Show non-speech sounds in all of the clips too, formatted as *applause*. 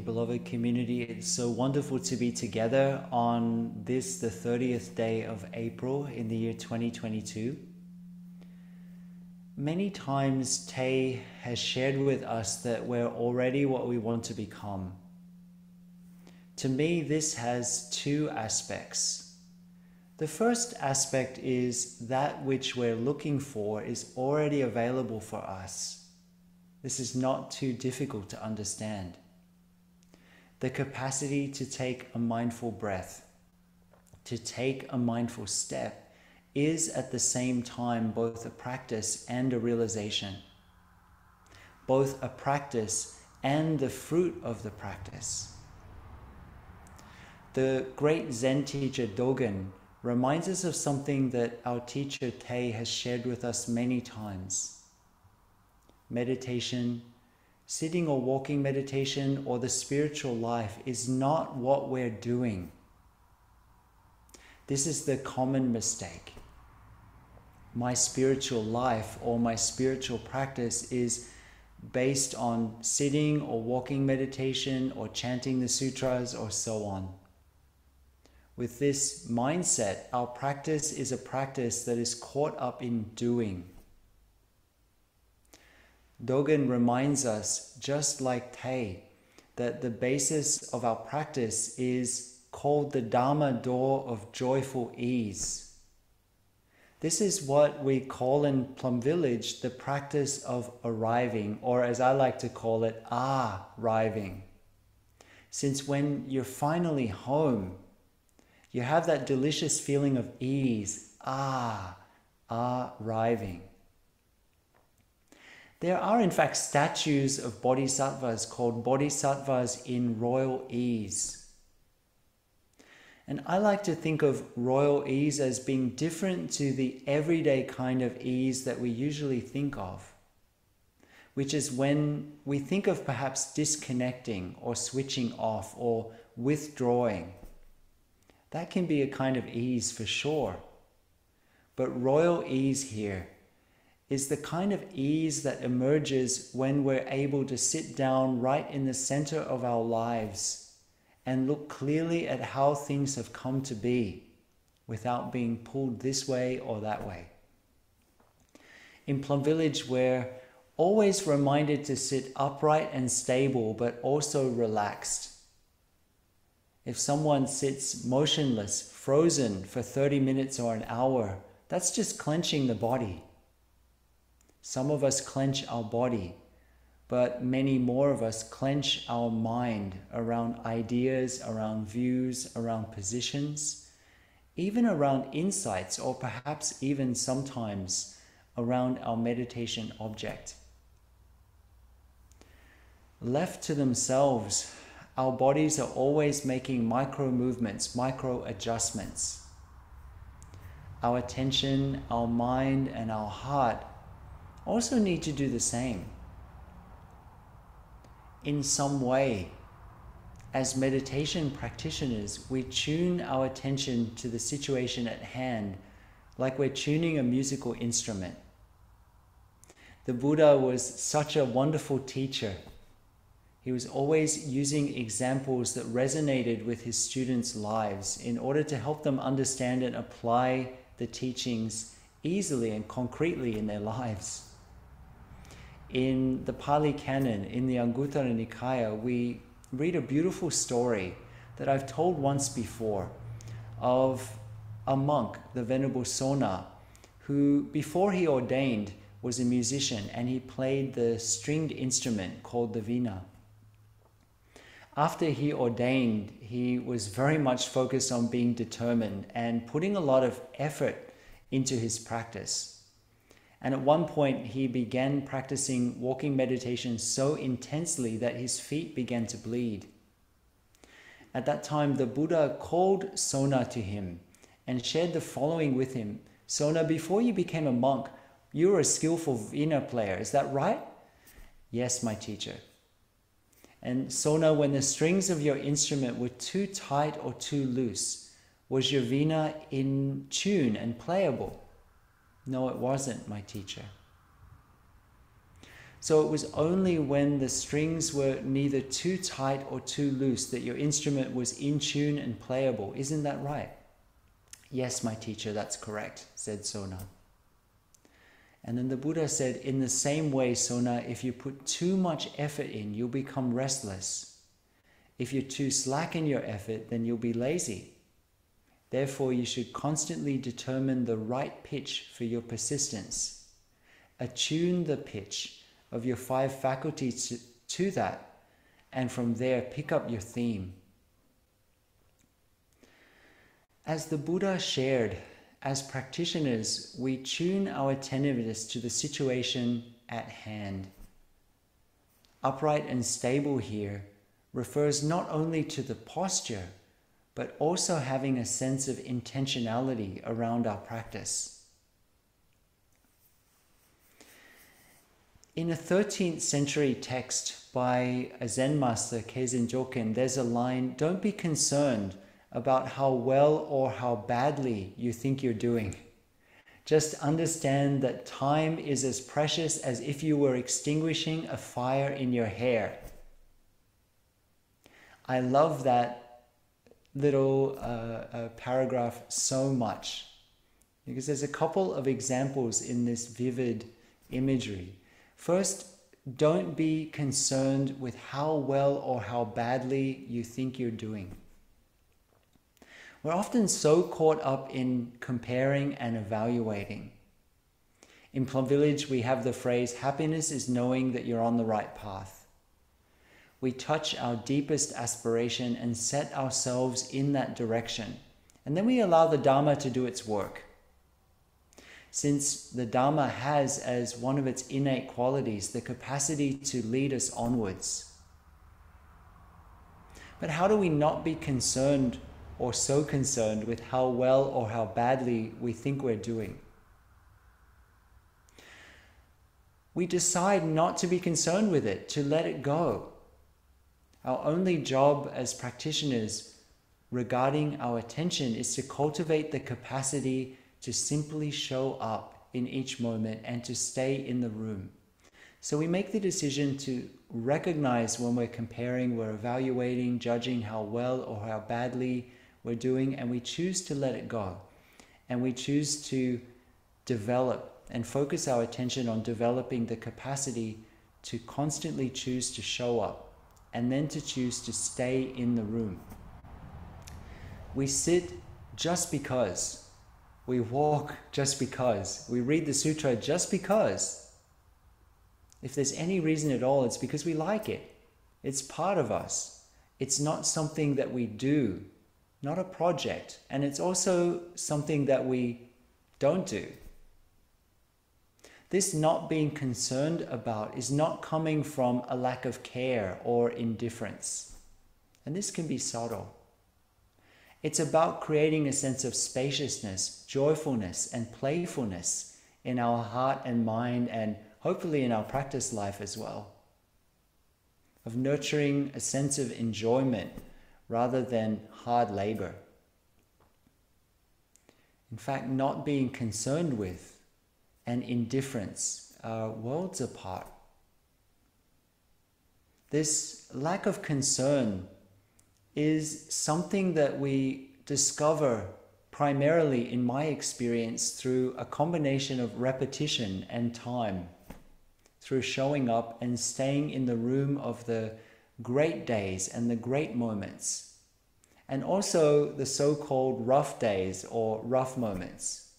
Dear beloved community, it's so wonderful to be together on this, the 30th day of April in the year 2022. Many times, Thay has shared with us that we're already what we want to become. To me, this has two aspects. The first aspect is that which we're looking for is already available for us. This is not too difficult to understand the capacity to take a mindful breath, to take a mindful step, is at the same time both a practice and a realization. Both a practice and the fruit of the practice. The great Zen teacher Dogen reminds us of something that our teacher Thay has shared with us many times. Meditation sitting or walking meditation or the spiritual life is not what we're doing. This is the common mistake. My spiritual life or my spiritual practice is based on sitting or walking meditation or chanting the sutras or so on. With this mindset, our practice is a practice that is caught up in doing Dogen reminds us, just like Thay, that the basis of our practice is called the Dharma door of joyful ease. This is what we call in Plum Village the practice of arriving, or as I like to call it, ah, arriving. Since when you're finally home, you have that delicious feeling of ease, ah, ah, arriving. There are, in fact, statues of bodhisattvas called bodhisattvas in royal ease. And I like to think of royal ease as being different to the everyday kind of ease that we usually think of, which is when we think of perhaps disconnecting or switching off or withdrawing. That can be a kind of ease for sure. But royal ease here is the kind of ease that emerges when we're able to sit down right in the center of our lives and look clearly at how things have come to be without being pulled this way or that way. In Plum Village, we're always reminded to sit upright and stable, but also relaxed. If someone sits motionless, frozen for 30 minutes or an hour, that's just clenching the body. Some of us clench our body, but many more of us clench our mind around ideas, around views, around positions, even around insights, or perhaps even sometimes around our meditation object. Left to themselves, our bodies are always making micro movements, micro adjustments. Our attention, our mind, and our heart also need to do the same. In some way, as meditation practitioners, we tune our attention to the situation at hand like we're tuning a musical instrument. The Buddha was such a wonderful teacher. He was always using examples that resonated with his students' lives in order to help them understand and apply the teachings easily and concretely in their lives in the Pali Canon, in the Anguttara Nikaya, we read a beautiful story that I've told once before of a monk, the Venerable Sona, who before he ordained was a musician and he played the stringed instrument called the vina. After he ordained, he was very much focused on being determined and putting a lot of effort into his practice. And at one point, he began practicing walking meditation so intensely that his feet began to bleed. At that time, the Buddha called Sona to him and shared the following with him Sona, before you became a monk, you were a skillful vina player, is that right? Yes, my teacher. And Sona, when the strings of your instrument were too tight or too loose, was your vina in tune and playable? No, it wasn't, my teacher. So it was only when the strings were neither too tight or too loose that your instrument was in tune and playable. Isn't that right? Yes, my teacher, that's correct, said Sona. And then the Buddha said, In the same way, Sona, if you put too much effort in, you'll become restless. If you're too slack in your effort, then you'll be lazy. Therefore, you should constantly determine the right pitch for your persistence. Attune the pitch of your five faculties to, to that, and from there, pick up your theme. As the Buddha shared, as practitioners, we tune our attentiveness to the situation at hand. Upright and stable here refers not only to the posture, but also having a sense of intentionality around our practice. In a 13th century text by a Zen master, Keizan Jokin, there's a line Don't be concerned about how well or how badly you think you're doing. Just understand that time is as precious as if you were extinguishing a fire in your hair. I love that little uh, uh, paragraph so much because there's a couple of examples in this vivid imagery. First, don't be concerned with how well or how badly you think you're doing. We're often so caught up in comparing and evaluating. In Plum Village, we have the phrase happiness is knowing that you're on the right path. We touch our deepest aspiration and set ourselves in that direction, and then we allow the Dharma to do its work. Since the Dharma has as one of its innate qualities the capacity to lead us onwards. But how do we not be concerned or so concerned with how well or how badly we think we're doing. We decide not to be concerned with it, to let it go. Our only job as practitioners regarding our attention is to cultivate the capacity to simply show up in each moment and to stay in the room. So we make the decision to recognize when we're comparing, we're evaluating, judging how well or how badly we're doing, and we choose to let it go. And we choose to develop and focus our attention on developing the capacity to constantly choose to show up and then to choose to stay in the room. We sit just because. We walk just because. We read the sutra just because. If there's any reason at all, it's because we like it. It's part of us. It's not something that we do not a project. And it's also something that we don't do. This not being concerned about is not coming from a lack of care or indifference. And this can be subtle. It's about creating a sense of spaciousness, joyfulness, and playfulness in our heart and mind, and hopefully in our practice life as well. Of nurturing a sense of enjoyment rather than hard labor. In fact, not being concerned with and indifference are worlds apart. This lack of concern is something that we discover primarily, in my experience, through a combination of repetition and time, through showing up and staying in the room of the great days and the great moments, and also the so called rough days or rough moments.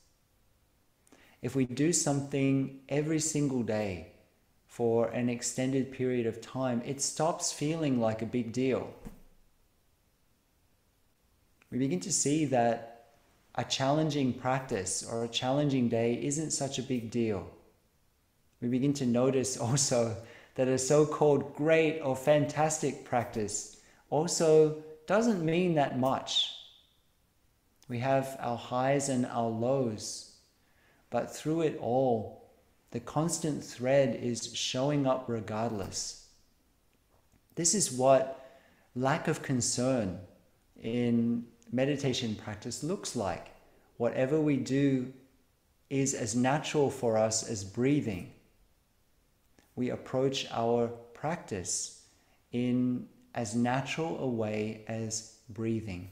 If we do something every single day for an extended period of time, it stops feeling like a big deal. We begin to see that a challenging practice or a challenging day isn't such a big deal. We begin to notice *laughs* also that a so called great or fantastic practice also doesn't mean that much. We have our highs and our lows, but through it all, the constant thread is showing up regardless. This is what lack of concern in meditation practice looks like. Whatever we do is as natural for us as breathing we approach our practice in as natural a way as breathing.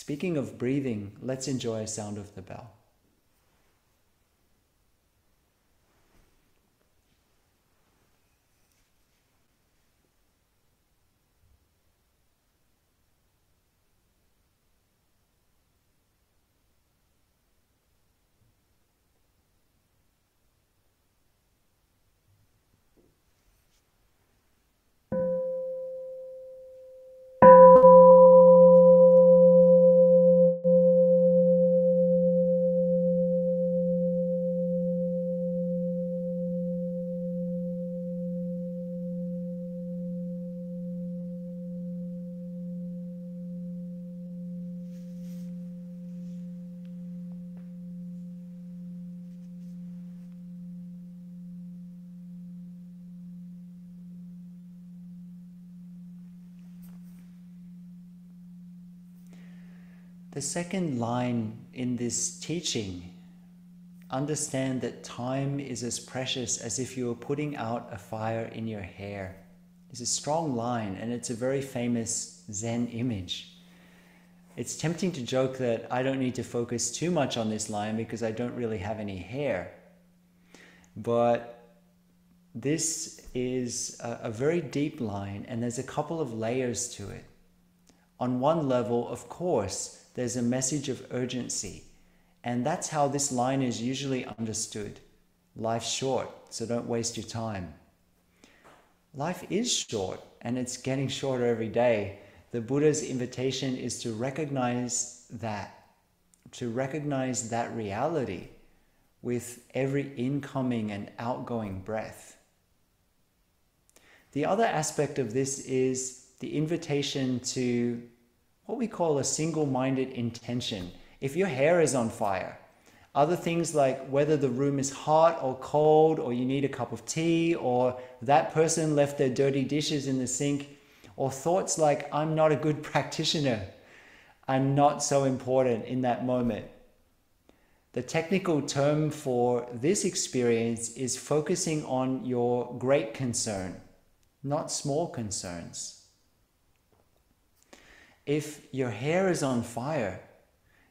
Speaking of breathing, let's enjoy a sound of the bell. The second line in this teaching understand that time is as precious as if you were putting out a fire in your hair. It's a strong line and it's a very famous Zen image. It's tempting to joke that I don't need to focus too much on this line because I don't really have any hair. But this is a, a very deep line and there's a couple of layers to it. On one level, of course, there's a message of urgency. And that's how this line is usually understood. Life's short, so don't waste your time. Life is short and it's getting shorter every day. The Buddha's invitation is to recognize that, to recognize that reality with every incoming and outgoing breath. The other aspect of this is the invitation to what we call a single minded intention. If your hair is on fire, other things like whether the room is hot or cold, or you need a cup of tea, or that person left their dirty dishes in the sink, or thoughts like, I'm not a good *laughs* practitioner, are not so important in that moment. The technical term for this experience is focusing on your great concern, not small concerns if your hair is on fire,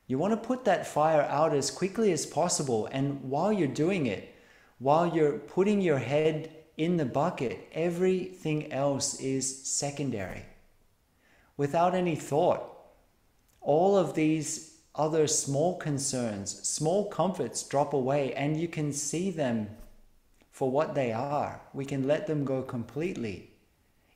you want to put that fire out as quickly as possible. And while you're doing it, while you're putting your head in the bucket, everything else is secondary. Without any thought, all of these other small concerns, small comforts drop away, and you can see them for what they are. We can let them go completely.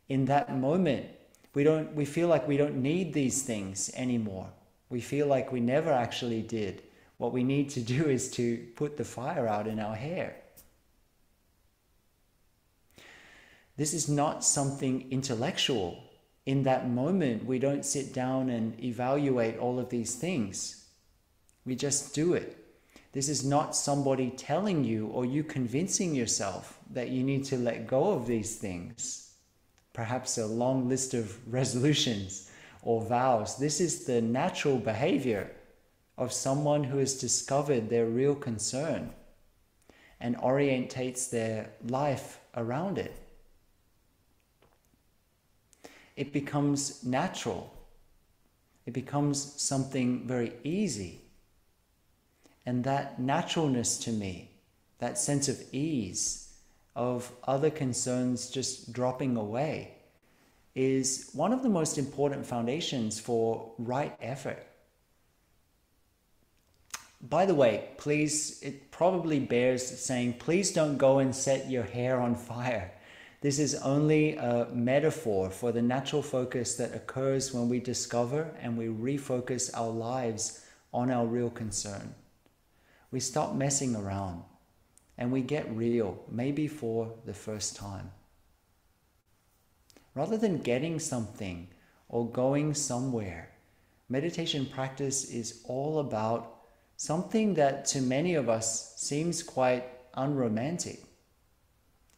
In that moment, we don't we feel like we don't need these things anymore. We feel like we never actually did. What we need to do is to put the fire out in our hair. This is not something intellectual. In that moment we don't sit down and evaluate all of these things. We just do it. This is not somebody telling you or you convincing yourself that you need to let go of these things perhaps a long list of resolutions or vows. This is the natural behavior of someone who has discovered their real concern and orientates their life around it. It becomes natural. It becomes something very easy. And that naturalness to me, that sense of ease, of other concerns just dropping away is one of the most important foundations for right effort. By the way, please, it probably bears saying, please don't go and set your hair on fire. This is only a metaphor for the natural focus that occurs when we discover and we refocus our lives on our real concern. We stop messing around and we get real, maybe for the first time. Rather than getting something or going somewhere, meditation practice is all about something that to many of us seems quite unromantic.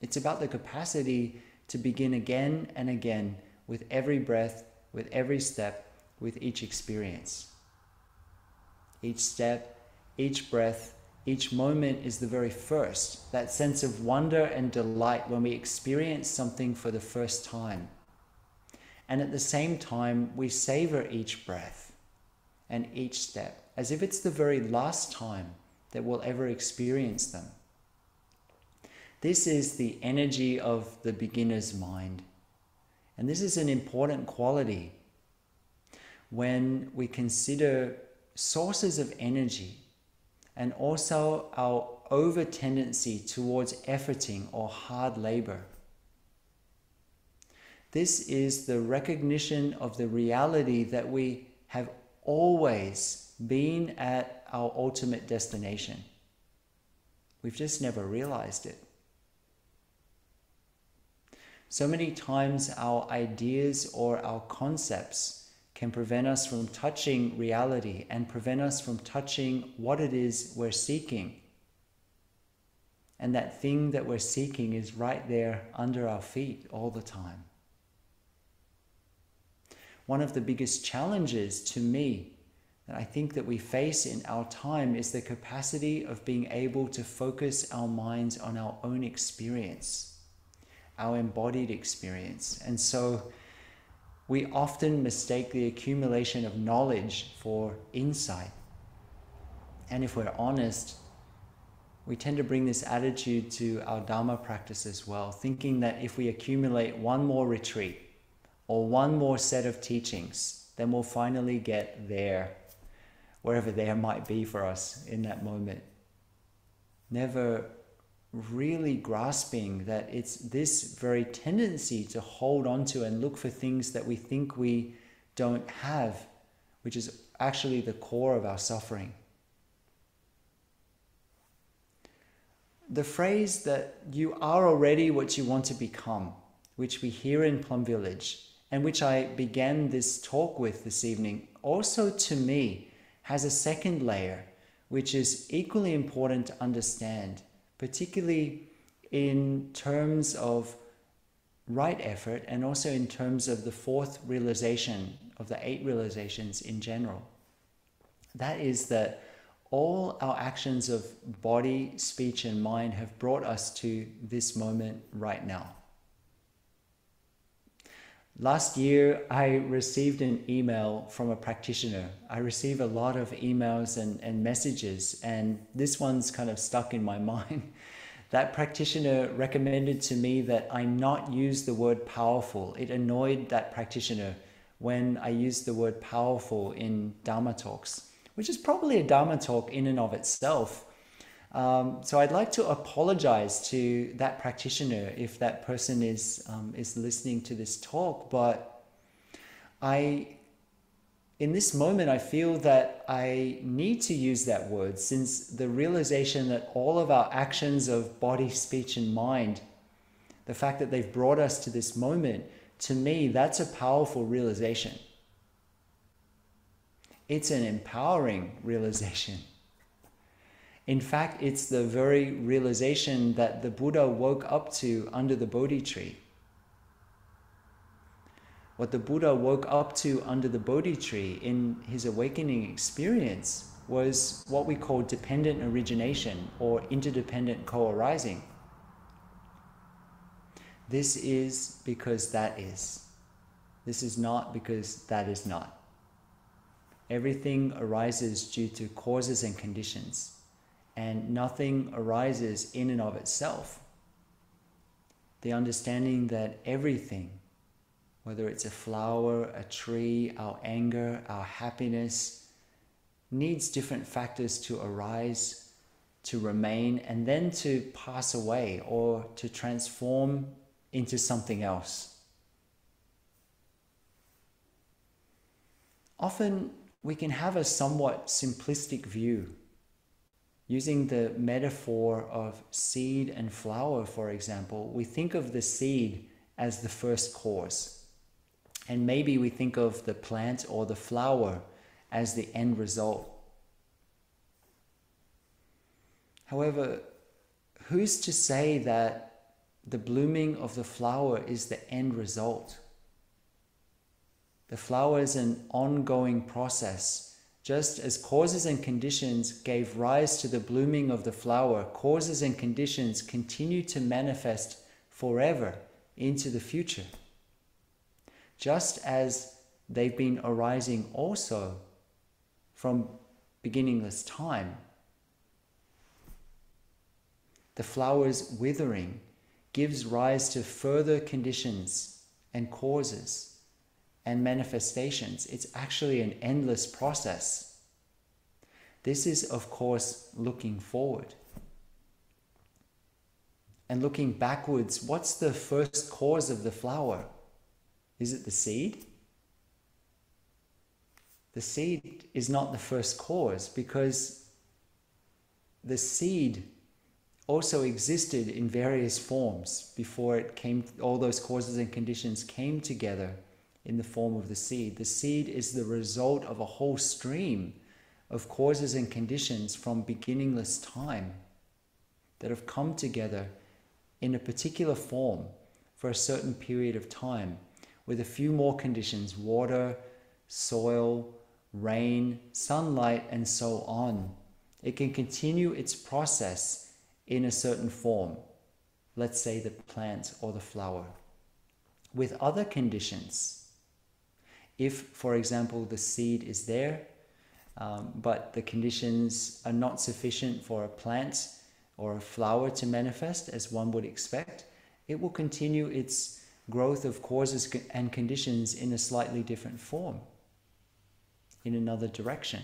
It's about the capacity to begin again and again with every breath, with every step, with each experience. Each step, each breath, Each moment is the very first, that sense of wonder and delight when we experience something for the first time. And at the same time, we savor each breath and each step as if it's the very last time that we'll ever experience them. This is the energy of the beginner's mind. And this is an important quality when we consider sources of energy and also our over tendency towards efforting or hard labor. This is the recognition of the reality that we have always been at our ultimate destination. We've just never realized it. So many times, our ideas or our concepts can prevent us from touching reality and prevent us from touching what it is we're seeking. And that thing that we're seeking is right there under our feet all the time. One of the biggest challenges to me that I think that we face in our time is the capacity of being able to focus our minds on our own experience, our embodied experience. And so we often mistake the accumulation of knowledge for insight. And if we're honest, we tend to bring this attitude to our Dharma practice as well, thinking that if we accumulate one more retreat or one more set of teachings, then we'll finally get there wherever there might be for us in that moment. Never really grasping that it's this very tendency to hold on to and look for things that we think we don't have, which is actually the core of our suffering. The phrase that you are already what you want to become, which we hear in Plum Village, and which I began this talk with this evening, also to me has a second layer, which is equally important to understand, particularly in terms of right effort and also in terms of the fourth realization of the eight realizations in general. That is that all our actions of body, speech, and mind have brought us to this moment right now. Last year, I received an email from a practitioner. I receive a lot of emails and, and messages, and this one's kind of stuck in my *laughs* mind. that practitioner recommended to me that I not use the word powerful. It annoyed that practitioner when I used the word powerful in Dharma talks, which is probably a Dharma talk in and of itself. Um, so I'd like to apologize to that practitioner if that person is um, is listening to this talk. But I, in this moment, I feel that I need to use that word since the realization that all of our actions of body, speech, and mind, the fact that they've brought us to this moment, to me, that's a powerful realization. It's an empowering realization. In fact, it's the very realization that the Buddha woke up to under the Bodhi tree. What the Buddha woke up to under the Bodhi tree in his awakening experience was what we call dependent origination or interdependent co arising. This is because that is. This is not because that is not. Everything arises due to causes and conditions and nothing arises in and of itself. The understanding that everything, whether it's a flower, a tree, our anger, our happiness, needs different factors to arise, to remain, and then to pass away or to transform into something else. Often we can have a somewhat simplistic view Using the metaphor of seed and flower, for example, we think of the seed as the first cause. And maybe we think of the plant or the flower as the end result. However, who's to say that the blooming of the flower is the end result? The flower is an ongoing process Just as causes and conditions gave rise to the blooming of the flower, causes and conditions continue to manifest forever into the future. Just as they've been arising also from beginningless time. The flower's withering gives rise to further conditions and causes and manifestations. It's actually an endless process. This is, of course, looking forward. And looking backwards, what's the first cause of the flower? Is it the seed? The seed is not the first cause because the seed also existed in various forms before it came all those causes and conditions came together in the form of the seed the seed is the result of a whole stream of causes and conditions from beginningless time that have come together in a particular form for a certain period of time with a few more conditions water soil rain sunlight and so on it can continue its process in a certain form, let's say the plant or the flower, with other conditions. If, for example, the seed is there, um, but the conditions are not sufficient for a plant or a flower to manifest as one would expect, it will continue its growth of causes and conditions in a slightly different form, in another direction.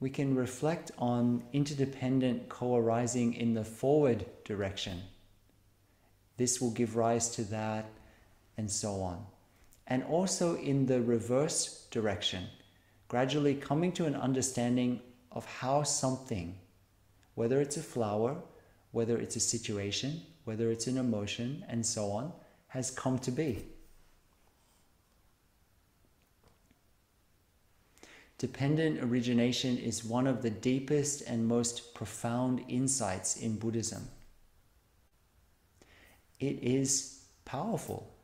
we can reflect on interdependent co arising in the forward direction. This will give rise to that, and so on. And also in the reverse direction, gradually coming to an understanding of how something, whether it's a flower, whether it's a situation, whether it's an emotion, and so on, has come to be. Dependent origination is one of the deepest and most profound insights in Buddhism. It is powerful.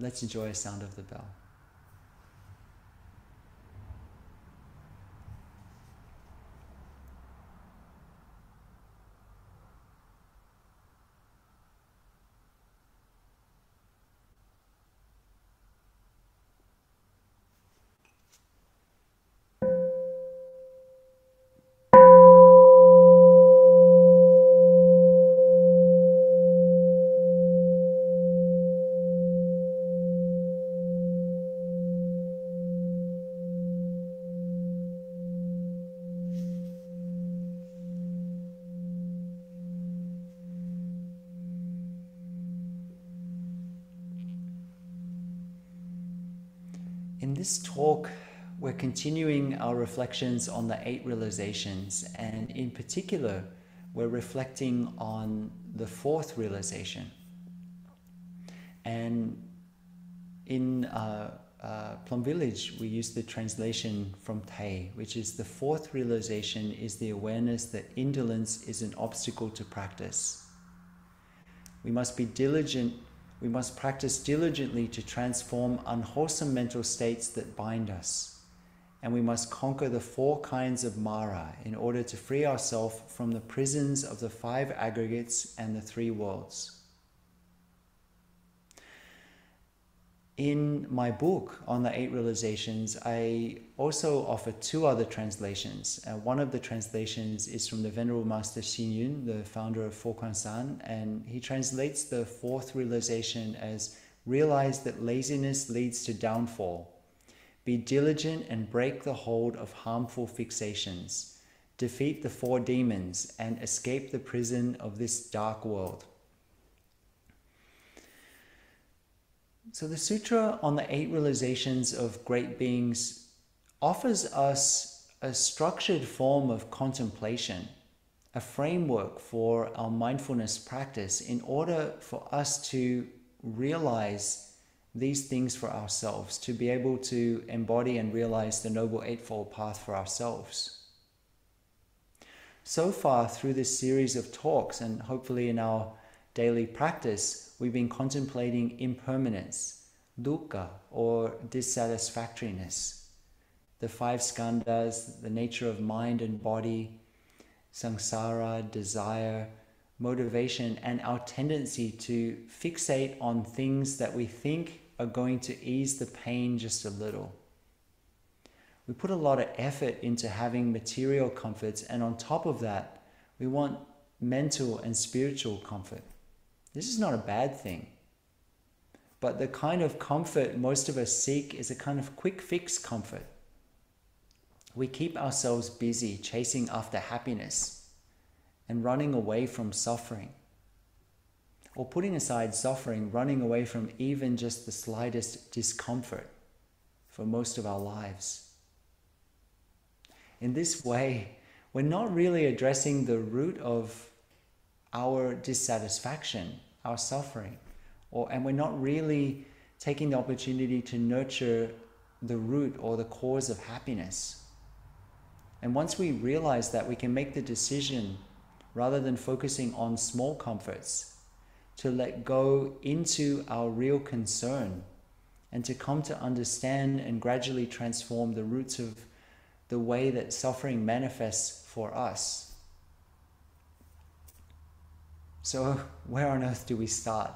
Let's enjoy a sound of the bell. In this talk, we're continuing our reflections on the eight realizations, and in particular, we're reflecting on the fourth realization. And in uh, uh, Plum Village, we use the translation from Thay, which is the fourth realization is the awareness that indolence is an obstacle to practice. We must be diligent we must practice diligently to transform unwholesome mental states that bind us. And we must conquer the four kinds of Mara in order to free ourselves from the prisons of the five aggregates and the three worlds. In my book on the eight realizations, I also offer two other translations. Uh, one of the translations is from the Venerable Master Xing Yun, the founder of Fo San, and he translates the fourth realization as realize that laziness leads to downfall. Be diligent and break the hold of harmful fixations. Defeat the four demons and escape the prison of this dark world. So, the Sutra on the Eight Realizations of Great Beings offers us a structured form of contemplation, a framework for our mindfulness practice in order for us to realize these things for ourselves, to be able to embody and realize the Noble Eightfold Path for ourselves. So far, through this series of talks, and hopefully in our daily practice, we've been contemplating impermanence, dukkha, or dissatisfactoriness, the five skandhas, the nature of mind and body, samsara, desire, motivation, and our tendency to fixate on things that we think are going to ease the pain just a little. We put a lot of effort into having material comforts, and on top of that, we want mental and spiritual comfort. This is not a bad thing. But the kind of comfort most of us seek is a kind of quick fix comfort. We keep ourselves busy chasing after happiness and running away from suffering. Or putting aside suffering, running away from even just the slightest discomfort for most of our lives. In this way, we're not really addressing the root of our dissatisfaction, our suffering, or, and we're not really taking the opportunity to nurture the root or the cause of happiness. And once we realize that, we can make the decision rather than focusing on small comforts to let go into our real concern and to come to understand and gradually transform the roots of the way that suffering manifests for us. So, where on earth do we start?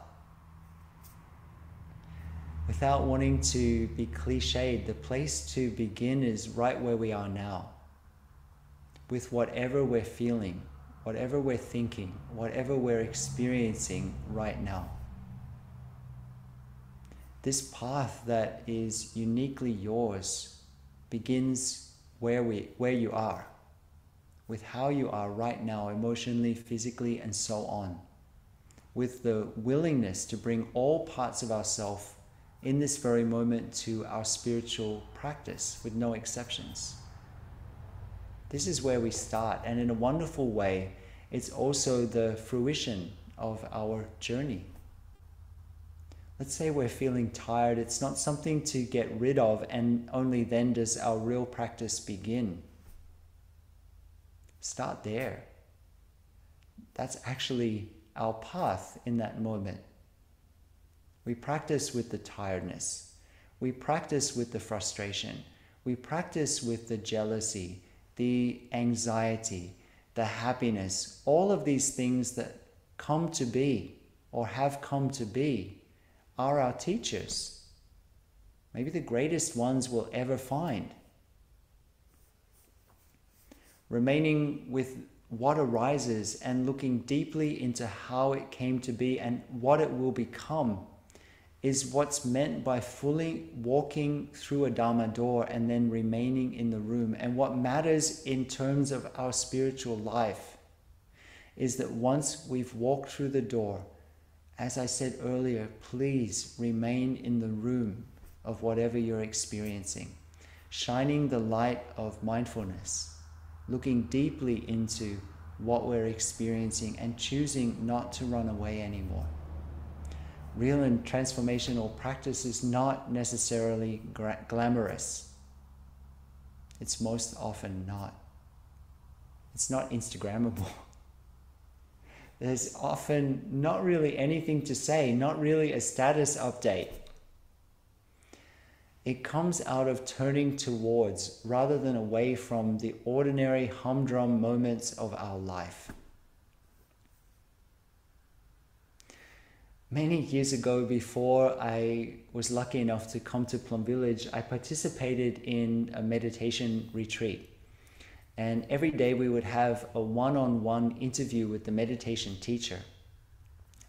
Without wanting to be cliched, the place to begin is right where we are now. With whatever we're feeling, whatever we're thinking, whatever we're experiencing right now. This path that is uniquely yours begins where, we, where you are with how you are right now, emotionally, physically, and so on. With the willingness to bring all parts of ourself in this very moment to our spiritual practice, with no exceptions. This is where we start, and in a wonderful way, it's also the fruition of our journey. Let's say we're feeling tired, it's not something to get rid of, and only then does our real practice begin. Start there. That's actually our path in that moment. We practice with the tiredness. We practice with the frustration. We practice with the jealousy, the anxiety, the happiness, all of these things that come to be or have come to be are our teachers. Maybe the greatest ones we'll ever find remaining with what arises and looking deeply into how it came to be and what it will become is what's meant by fully walking through a Dharma door and then remaining in the room. And what matters in terms of our spiritual life is that once we've walked through the door, as I said earlier, please remain in the room of whatever you're experiencing, shining the light of mindfulness looking deeply into what we're experiencing and choosing not to run away anymore. Real and transformational practice is not necessarily glamorous. It's most often not. It's not Instagrammable. *laughs* There's often not really anything to say, not really a status update it comes out of turning towards rather than away from the ordinary humdrum moments of our life. Many years ago, before I was lucky enough to come to Plum Village, I participated in a meditation retreat. And every day we would have a one on one interview with the meditation teacher.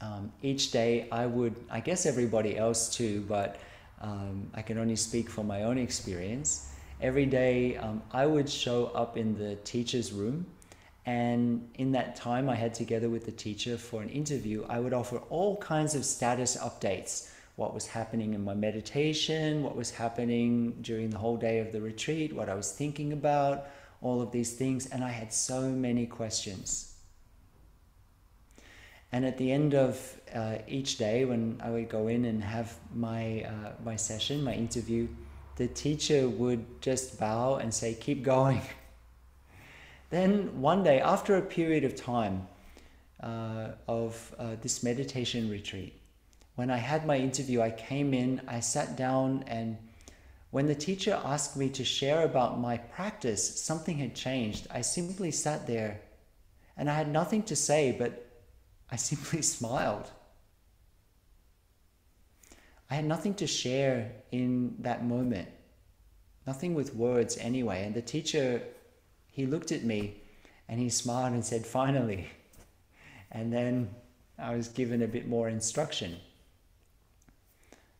Um, each day I would, I guess everybody else too, but um, I can only speak from my own experience. Every day um, I would show up in the teacher's room, and in that time I had together with the teacher for an interview, I would offer all kinds of status updates what was happening in my meditation, what was happening during the whole day of the retreat, what I was thinking about, all of these things, and I had so many questions. And at the end of uh, each day, when I would go in and have my, uh, my session, my interview, the teacher would just bow and say, Keep going. *laughs* then one day, after a period of time, uh, of uh, this meditation retreat. When I had my interview, I came in, I sat down, and when the teacher asked me to share about my practice, something had changed. I simply sat there and I had nothing to say, but I simply *laughs* smiled. I had nothing to share in that moment, nothing with words anyway. And the teacher, he looked at me and he smiled and said, Finally. *laughs* And then I was given a bit more instruction.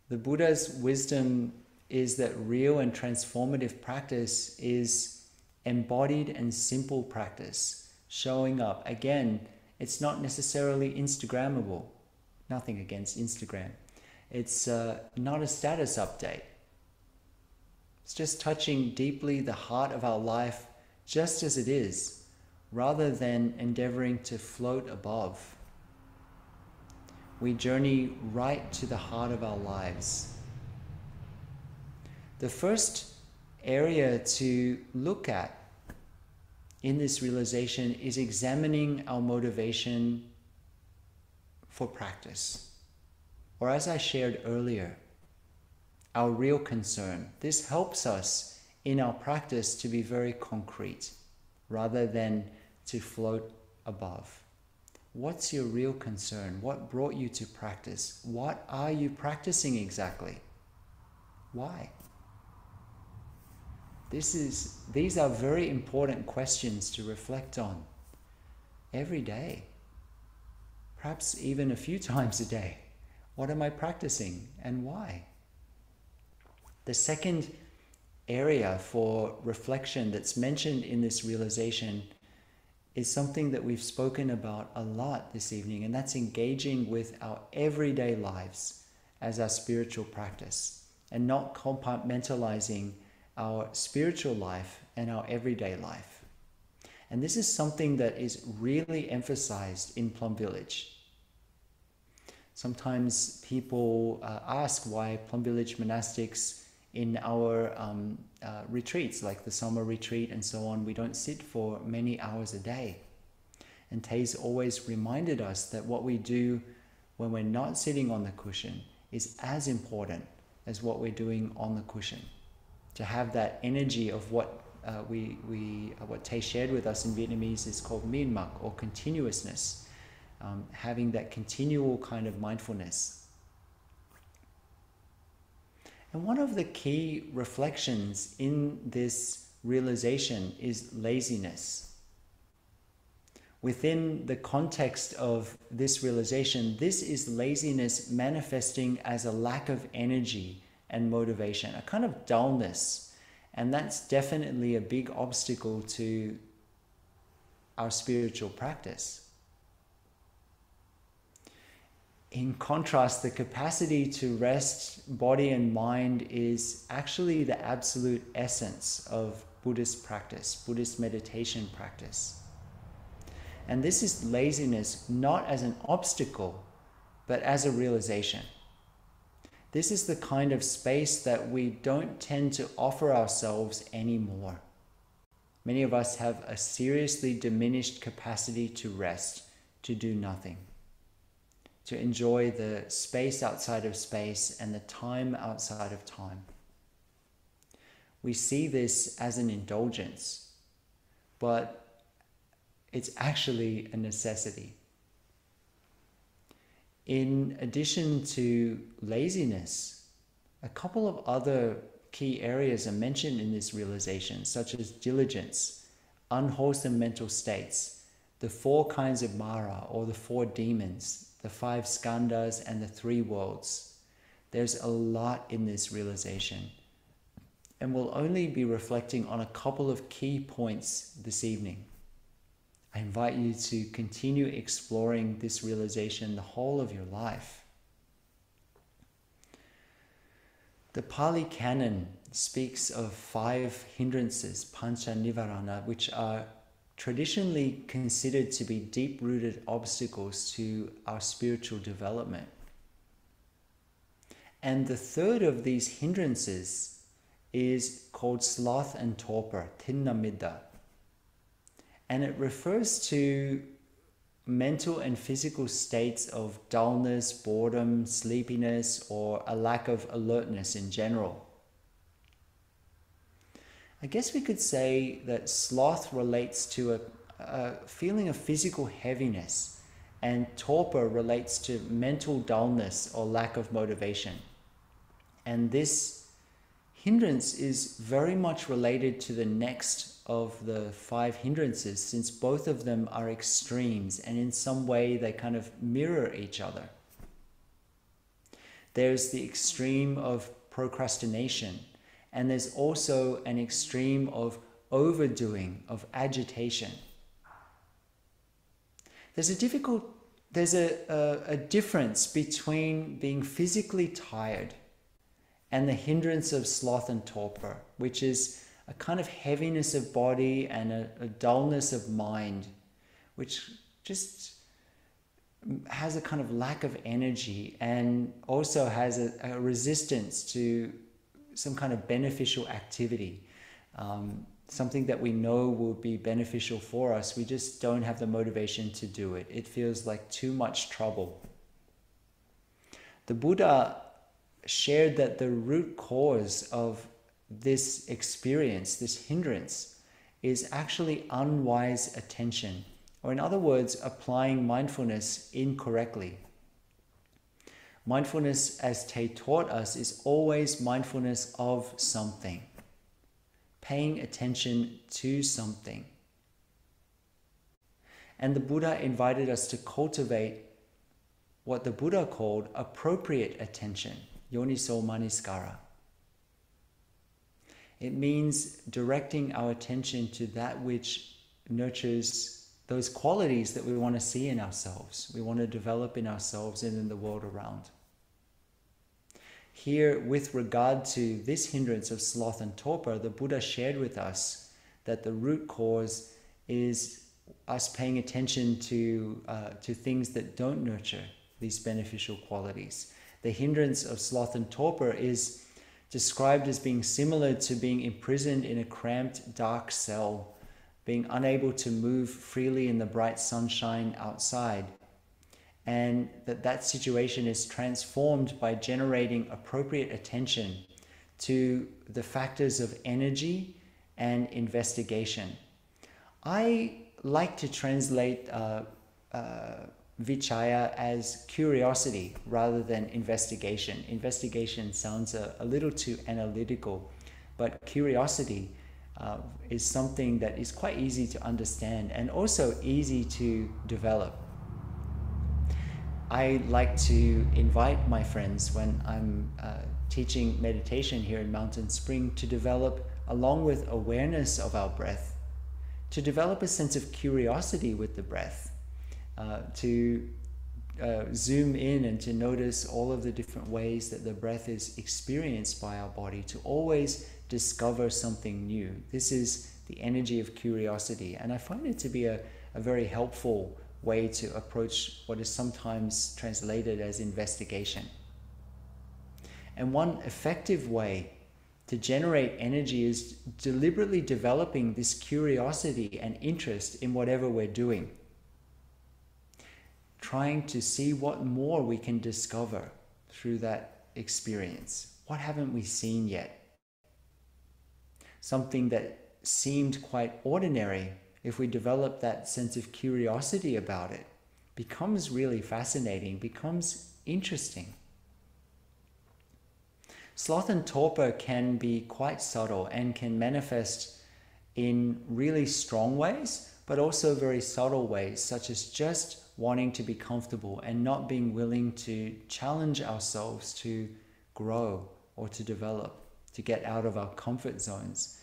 The Buddha's wisdom is that real and transformative practice is embodied and simple practice, showing up. Again, it's not necessarily Instagrammable. Nothing against Instagram. It's uh, not a status update. It's just touching deeply the heart of our life just as it is, rather than endeavoring to float above. We journey right to the heart of our lives. The first area to look at in this realization is examining our motivation for practice. Or, as I shared earlier, our real concern. This helps us in our practice to be very concrete rather than to float above. What's your real concern? What brought you to practice? What are you practicing exactly? Why? This is, these are very important questions to reflect on every day, perhaps even a few *laughs* times a day. What am I practicing and why? The second area for reflection that's mentioned in this realization is something that we've spoken about a lot this evening, and that's engaging with our everyday lives as our spiritual practice and not compartmentalizing our spiritual life and our everyday life. And this is something that is really emphasized in Plum Village. Sometimes people uh, ask why Plum Village monastics in our um, uh, retreats, like the summer retreat and so on, we don't sit for many hours a day. And Thay's always reminded us that what we do when we're not sitting on the cushion is as important as what we're doing on the cushion to have that energy of what uh, we, we uh, what Thay shared with us in Vietnamese is called miên mật or continuousness, um, having that continual kind of mindfulness. And one of the key reflections in this realization is laziness. Within the context of this realization, this is laziness manifesting as a lack of energy and motivation, a kind of dullness. And that's definitely a big obstacle to our spiritual practice. In contrast, the capacity to rest body and mind is actually the absolute essence of Buddhist practice, Buddhist meditation practice. And this is laziness not as an obstacle, but as a realization. This is the kind of space that we don't tend to offer ourselves anymore. Many of us have a seriously diminished capacity to rest, to do nothing, to enjoy the space outside of space and the time outside of time. We see this as an indulgence, but it's actually a necessity in addition to laziness, a couple of other key areas are mentioned in this realization, such as diligence, unwholesome mental states, the four kinds of Mara or the four demons, the five skandhas, and the three worlds. There's a lot in this realization. And we'll only be reflecting on a couple of key points this evening. I invite you to continue exploring this realization the whole of your life. The Pali Canon speaks of five hindrances, pancha nivarana, which are traditionally considered to be deep rooted obstacles to our spiritual development. And the third of these hindrances is called sloth and torpor, thina middha and it refers to mental and physical states of dullness, boredom, sleepiness, or a lack of alertness in general. I guess we could say that sloth relates to a, a feeling of physical heaviness, and torpor relates to mental dullness or lack of motivation. And this hindrance is very much related to the next of the five hindrances, since both of them are extremes and in some way they kind of mirror each other. There's the extreme of procrastination, and there's also an extreme of overdoing, of agitation. There's a difficult, there's a, a, a difference between being physically tired and the hindrance of sloth and torpor, which is a kind of heaviness of body and a, a dullness of mind, which just has a kind of lack of energy and also has a, a resistance to some kind of beneficial activity, um, something that we know will be beneficial for us. We just don't have the motivation to do it. It feels like too much trouble. The Buddha shared that the root cause of this experience, this hindrance, is actually unwise attention, or in other words, applying mindfulness incorrectly. Mindfulness, as Thay taught us, is always mindfulness of something, paying attention to something. And the Buddha invited us to cultivate what the Buddha called appropriate attention, yoniso manasikara. It means directing our attention to that which nurtures those qualities that we want to see in ourselves, we want to develop in ourselves and in the world around. Here, with regard to this hindrance of sloth and torpor, the Buddha shared with us that the root cause is us paying attention to, uh, to things that don't nurture these beneficial qualities. The hindrance of sloth and torpor is described as being similar to being imprisoned in a cramped, dark cell, being unable to move freely in the bright sunshine outside. And that that situation is transformed by generating appropriate attention to the factors of energy and investigation. I like to translate uh, uh, vichaya as curiosity rather than investigation. Investigation sounds a, a little too analytical, but curiosity uh, is something that is quite easy to understand and also easy to develop. I like to invite my friends when I'm uh, teaching meditation here in Mountain Spring to develop, along with awareness of our breath, to develop a sense of curiosity with the breath uh, to uh, zoom in and to notice all of the different ways that the breath is experienced by our body, to always discover something new. This is the energy of curiosity. And I find it to be a, a very helpful way to approach what is sometimes translated as investigation. And one effective way to generate energy is deliberately developing this curiosity and interest in whatever we're doing trying to see what more we can discover through that experience. What haven't we seen yet? Something that seemed quite ordinary, if we develop that sense of curiosity about it, becomes really fascinating, becomes interesting. Sloth and torpor can be quite subtle and can manifest in really strong ways, but also very subtle ways, such as just wanting to be comfortable and not being willing to challenge ourselves to grow or to develop, to get out of our comfort zones.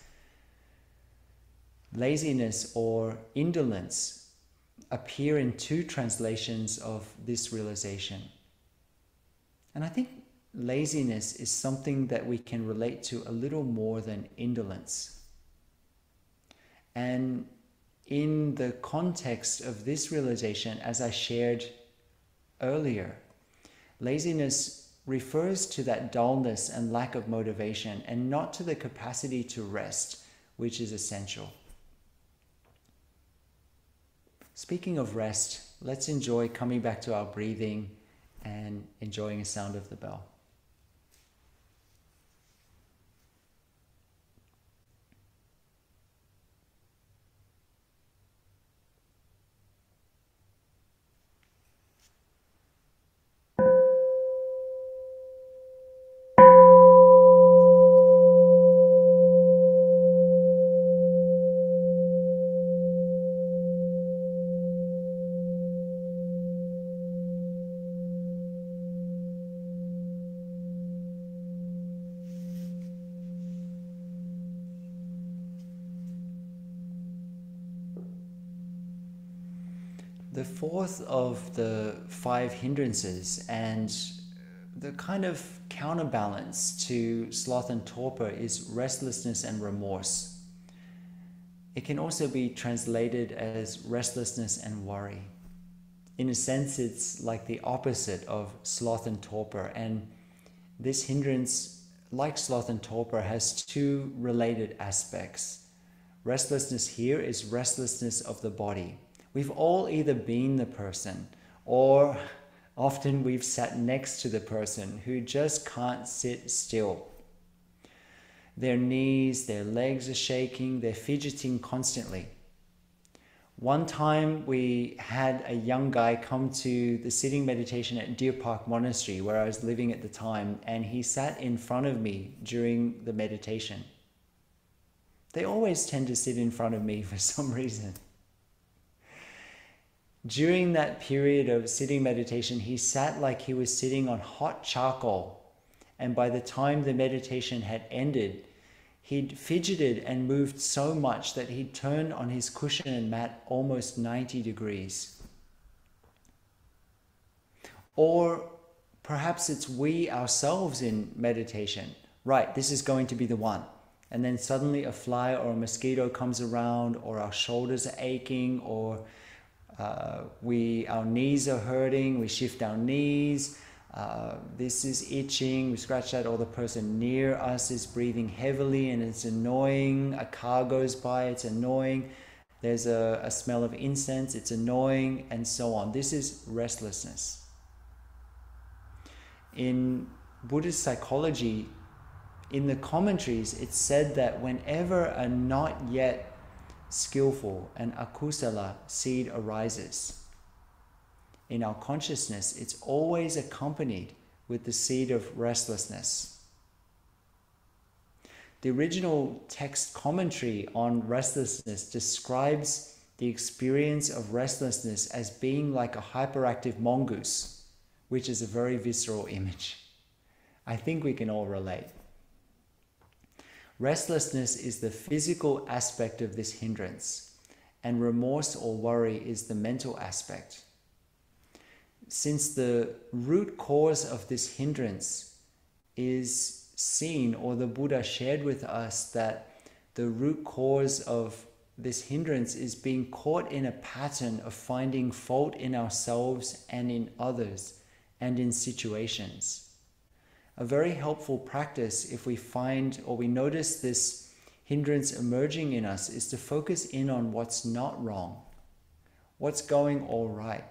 Laziness or indolence appear in two translations of this realization. And I think laziness is something that we can relate to a little more than indolence. And in the context of this realization, as I shared earlier, laziness refers to that dullness and lack of motivation and not to the capacity to rest, which is essential. Speaking of rest, let's enjoy coming back to our breathing and enjoying the sound of the bell. Fourth of the five hindrances and the kind of counterbalance to sloth and torpor is restlessness and remorse. It can also be translated as restlessness and worry. In a sense, it's like the opposite of sloth and torpor, and this hindrance, like sloth and torpor, has two related aspects. Restlessness here is restlessness of the body We've all either been the person or often we've sat next to the person who just can't sit still. Their knees, their legs are shaking, they're fidgeting constantly. One time we had a young guy come to the sitting meditation at Deer Park Monastery where I was living at the time, and he sat in front of me during the meditation. They always tend to sit in front of me *laughs* for some reason during that period of sitting meditation, he sat like he was sitting on hot charcoal. And by the time the meditation had ended, he'd fidgeted and moved so much that he'd turned on his cushion and mat almost 90 degrees. Or perhaps it's we ourselves in meditation. Right, this is going to be the one. And then suddenly a fly or a mosquito comes around, or our shoulders are aching, or uh, we our knees are hurting. We shift our knees. Uh, this is itching. We scratch that, or the person near us is breathing heavily and it's annoying. A car goes by, it's annoying. There's a, a smell of incense, it's annoying, and so on. This is restlessness. In Buddhist psychology, in the commentaries, it's said that whenever a not yet skillful and akusala seed arises. In our consciousness, it's always accompanied with the seed of restlessness. The original text commentary on restlessness describes the experience of restlessness as being like a hyperactive mongoose, which is a very visceral image. I think we can all relate. Restlessness is the physical aspect of this hindrance, and remorse or worry is the mental aspect. Since the root cause of this hindrance is seen, or the Buddha shared with us that the root cause of this hindrance is being caught in a pattern of finding fault in ourselves and in others and in situations a very helpful practice if we find or we notice this hindrance emerging in us is to focus in on what's not wrong, what's going all right,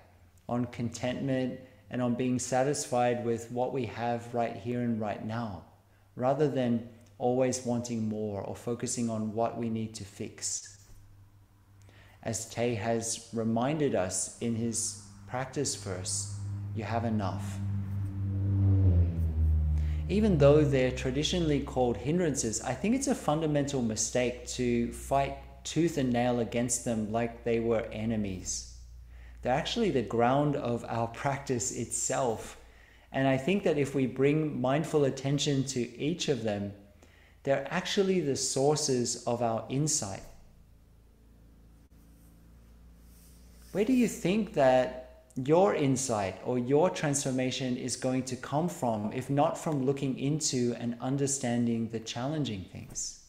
on contentment and on being satisfied with what we have right here and right now, rather than always wanting more or focusing on what we need to fix. As Thay has reminded us in his practice verse, you have enough even though they're traditionally called hindrances, I think it's a fundamental mistake to fight tooth and nail against them like they were enemies. They're actually the ground of our *laughs* practice itself. And I think that if we bring mindful attention to each of them, they're actually the sources of our insight. Where do you think that your insight or your transformation is going to come from if not from looking into and understanding the challenging things?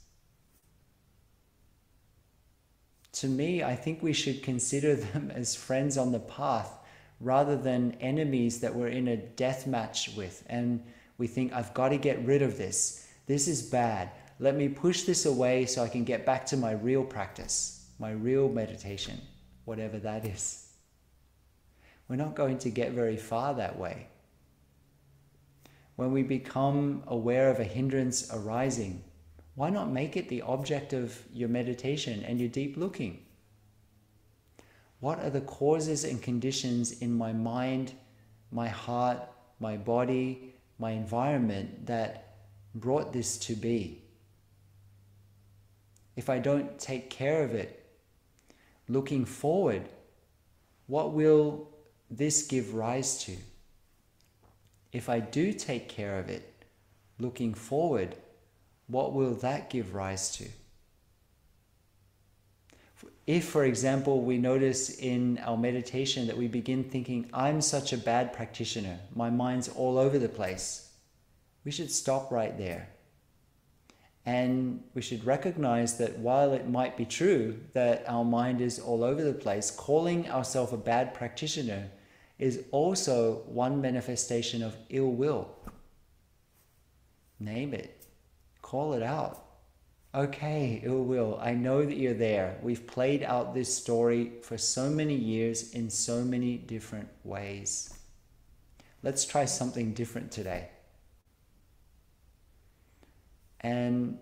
To me, I think we should consider them *laughs* as friends on the path rather than enemies that we're in a death match with. And we think, I've got to get rid of this. This is bad. Let me push this away so I can get back to my real practice, my real meditation, whatever that is. We're not going to get very far that way. When we become aware of a hindrance arising, why not make it the object of your meditation and your deep looking? What are the causes and conditions in my mind, my heart, my body, my environment that brought this to be? If I don't take care of it, looking forward, what will this give rise to? If I do take care of it, looking forward, what will that give rise to? If, for example, we notice in our meditation that we begin thinking, I'm such a bad practitioner, my mind's all over the place, we should stop right there. And we should recognize that while it might be true that our mind is all over the place, calling ourselves a bad practitioner is also one manifestation of ill will. Name it, call it out. Okay, ill will, I know that you're there. We've played out this story for so many years in so many different ways. Let's try something different today. And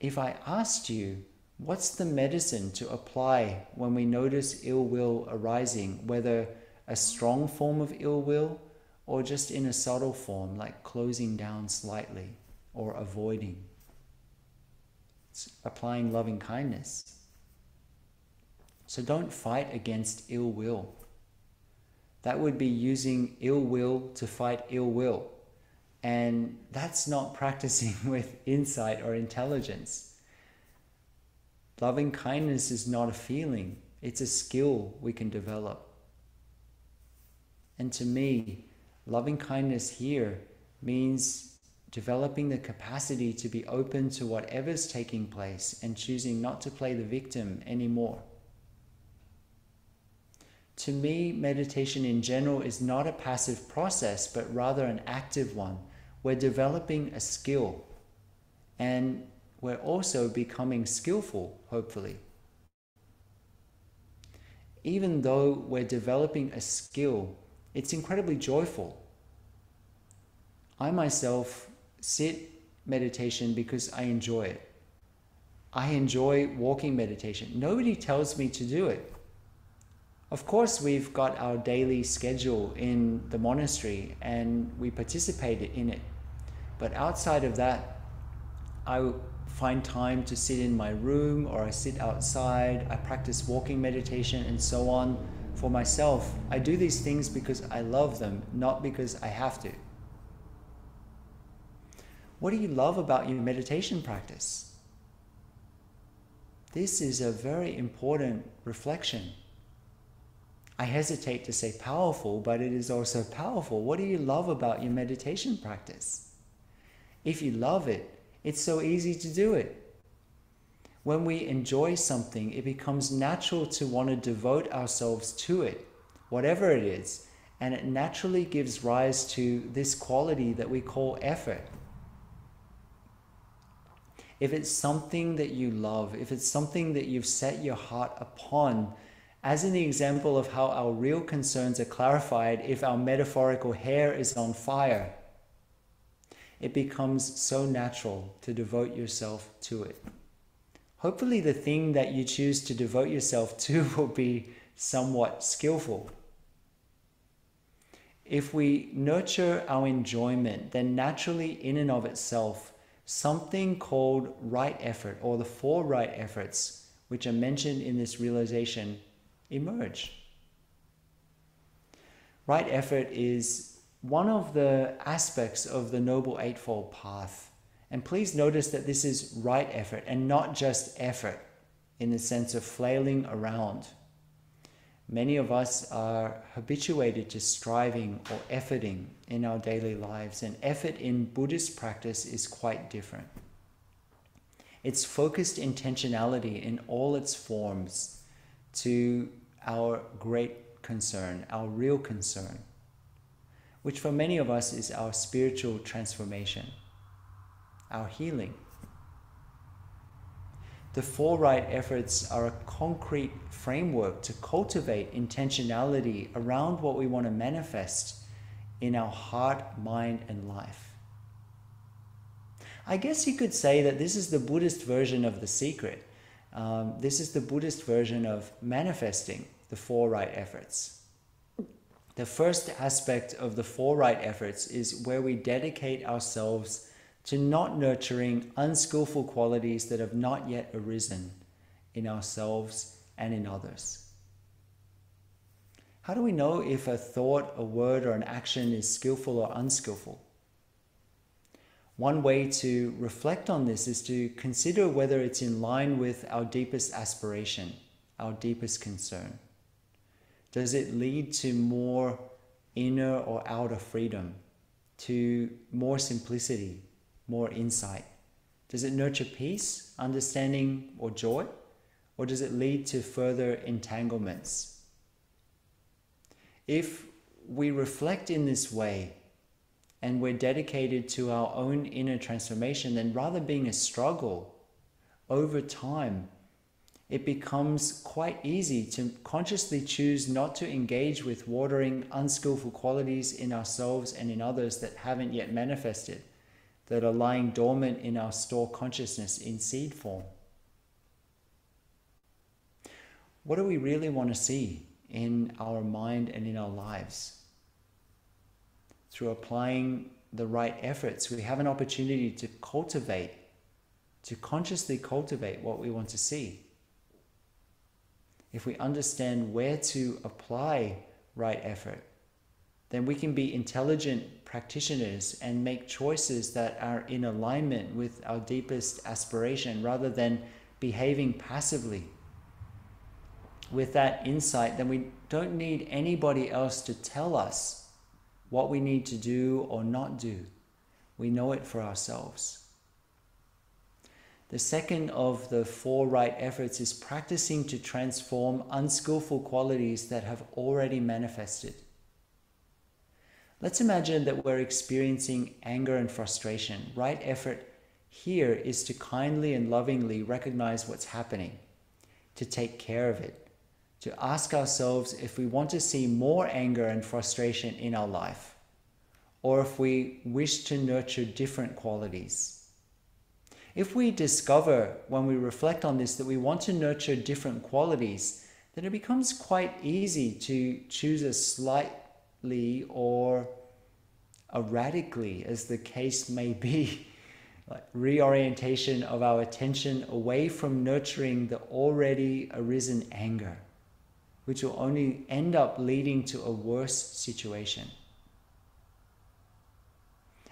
if I asked you, what's the medicine to apply when we notice ill will arising, whether a strong form of ill will or just in a subtle form, like closing down slightly or avoiding? It's applying loving kindness. So don't fight against ill will. That would be using ill will to fight ill will. And that's not practicing *laughs* with insight or intelligence. Loving kindness is not a feeling, it's a skill we can develop. And to me, loving kindness here means developing the capacity to be open to whatever's taking place and choosing not to play the victim anymore. To me, meditation in general is not a passive process, but rather an active one we're developing a skill and we're also becoming skillful, hopefully. Even though we're developing a skill, it's incredibly joyful. I myself sit meditation because I enjoy it. I enjoy walking meditation. Nobody tells me to do it. Of course, we've got our daily schedule in the monastery and we participate in it. But outside of that, I find time to sit in my room or I sit outside. I practice walking meditation and so on for myself. I do these things because I love them, not because I have to. What do you love about your meditation practice? This is a very important reflection. I hesitate to say powerful, but it is also powerful. What do you love about your meditation practice? If you love it, it's so easy to do it. When we enjoy something, it becomes natural to want to devote ourselves to it, whatever it is, and it naturally gives rise to this quality that we call effort. If it's something that you love, if it's something that you've set your heart upon, as in the example of how our real concerns are clarified if our metaphorical hair is on fire, it becomes so natural to devote yourself to it. Hopefully, the thing that you choose to devote yourself *laughs* to will be somewhat skillful. If we nurture our enjoyment, then naturally, in and of itself, something called right effort or the four right efforts, which are mentioned in this realization, emerge. Right effort is one of the aspects of the Noble Eightfold Path. And please notice that this is right effort and not just effort in the sense of flailing around. Many of us are habituated to striving or efforting in our daily lives, and effort in Buddhist practice is quite different. It's focused intentionality in all its forms to our great concern, our real concern which for many of us is our spiritual transformation, our healing. The four right efforts are a concrete framework to cultivate intentionality around what we want to manifest in our heart, mind, and life. I guess you could say that this is the Buddhist version of the secret. Um, this is the Buddhist version of manifesting the four right efforts. The first aspect of the four right efforts is where we dedicate ourselves to not nurturing unskillful qualities that have not yet arisen in ourselves and in others. How do we know if a thought, a word, or an action is skillful or unskillful? One way to reflect on this is to consider whether it's in line with our deepest aspiration, our deepest concern. Does it lead to more inner or outer freedom, to more simplicity, more insight? Does it nurture peace, understanding, or joy? Or does it lead to further entanglements? If we reflect in this way and we're dedicated to our own inner transformation, then rather being a struggle over time, it becomes quite easy to consciously choose not to engage with watering unskillful qualities in ourselves and in others that haven't yet manifested, that are lying dormant in our store consciousness in seed form. What do we really want to see in our mind and in our lives? Through applying the right efforts, we have an opportunity to cultivate, to consciously cultivate what we want to see if we understand where to apply right effort, then we can be intelligent practitioners and make choices that are in alignment with our deepest aspiration rather than behaving passively. With that insight, then we don't need anybody else to tell us what we need to do or not do. We know it for ourselves. The second of the four right efforts is practicing to transform unskillful qualities that have already manifested. Let's imagine that we're experiencing anger and frustration. Right effort here is to kindly and lovingly recognize what's happening, to take care of it, to ask ourselves if we want to see more anger and frustration in our life, or if we wish to nurture different qualities. If we discover when we reflect on this that we want to nurture different qualities, then it becomes quite easy to choose a slightly or erratically, as the case may be, *laughs* like reorientation of our attention away from nurturing the already arisen anger, which will only end up leading to a worse situation.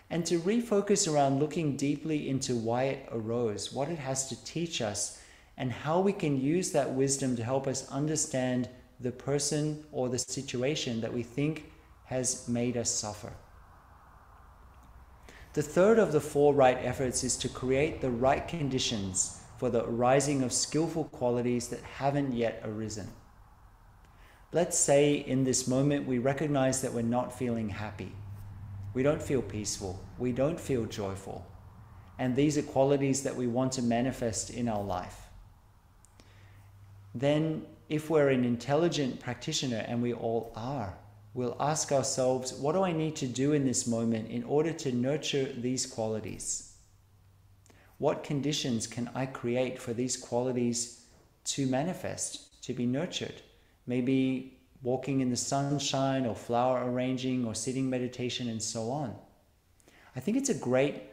And to refocus around looking deeply into why it arose, what it has to teach us, and how we can use that wisdom to help us understand the person or the situation that we think has made us suffer. The third of the four right efforts is to create the right conditions for the arising of skillful qualities that haven't yet arisen. Let's say in this moment we recognize that we're not feeling happy we don't feel peaceful. We don't feel joyful. And these are qualities that we want to manifest in our life. Then, if we're an intelligent practitioner, and we all are, we'll ask ourselves, what do I need to do in this moment in order to nurture these qualities? What conditions can I create for these qualities to manifest, to be nurtured? Maybe walking in the sunshine or flower arranging or sitting meditation and so on. I think it's a great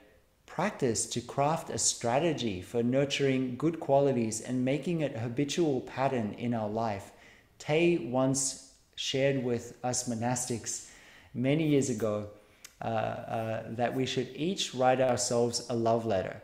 practice to craft a strategy for nurturing good qualities and making it habitual pattern in our life. Thay once shared with us monastics many years ago uh, uh, that we should each write ourselves a love letter,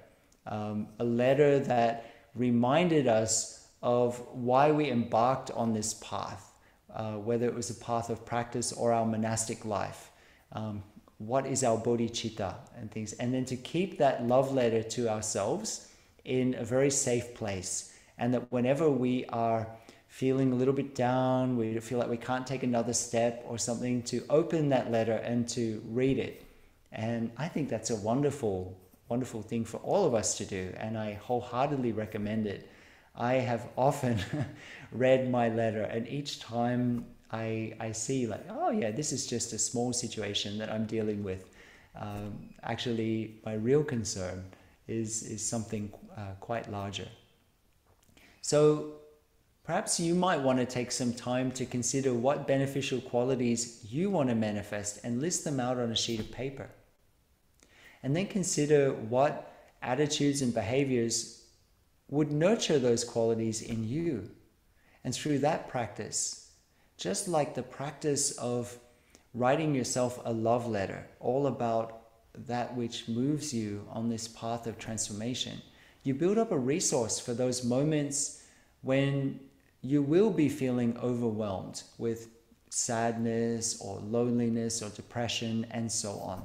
um, a letter that reminded us of why we embarked on this path uh, whether it was a path of practice or our monastic life. Um, what is our bodhicitta and things, and then to keep that love letter to ourselves in a very safe place, and that whenever we are feeling a little bit down, we feel like we can't take another step or something, to open that letter and to read it. And I think that's a wonderful, wonderful thing for all of us to do, and I wholeheartedly recommend it I have often *laughs* read my letter, and each time I, I see, like, oh, yeah, this is just a small situation that I'm dealing with. Um, actually, my real concern is, is something uh, quite larger. So, perhaps you might want to take some time to consider what beneficial qualities you want to manifest and list them out on a sheet of paper. And then consider what attitudes and behaviors would nurture those qualities in you. And through that practice, just like the practice of writing yourself a love letter, all about that which moves you on this path of transformation, you build up a resource for those moments when you will be feeling overwhelmed with sadness or loneliness or depression and so on.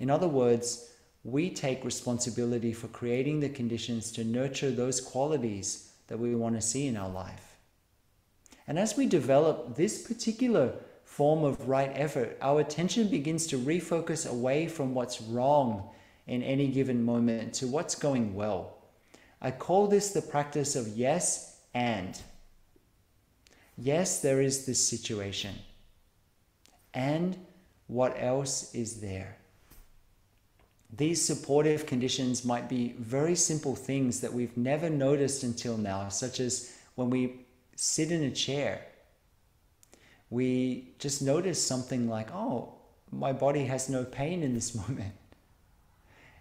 In other words, we take responsibility for creating the conditions to nurture those qualities that we want to see in our life. And as we develop this particular form of right effort, our attention begins to refocus away from what's wrong in any given moment to what's going well. I call this the practice of yes and. Yes, there is this situation. And what else is there? These supportive conditions might be very simple things that we've never noticed until now, such as when we sit in a chair. We just notice something like, oh, my body has no pain in this *laughs* moment.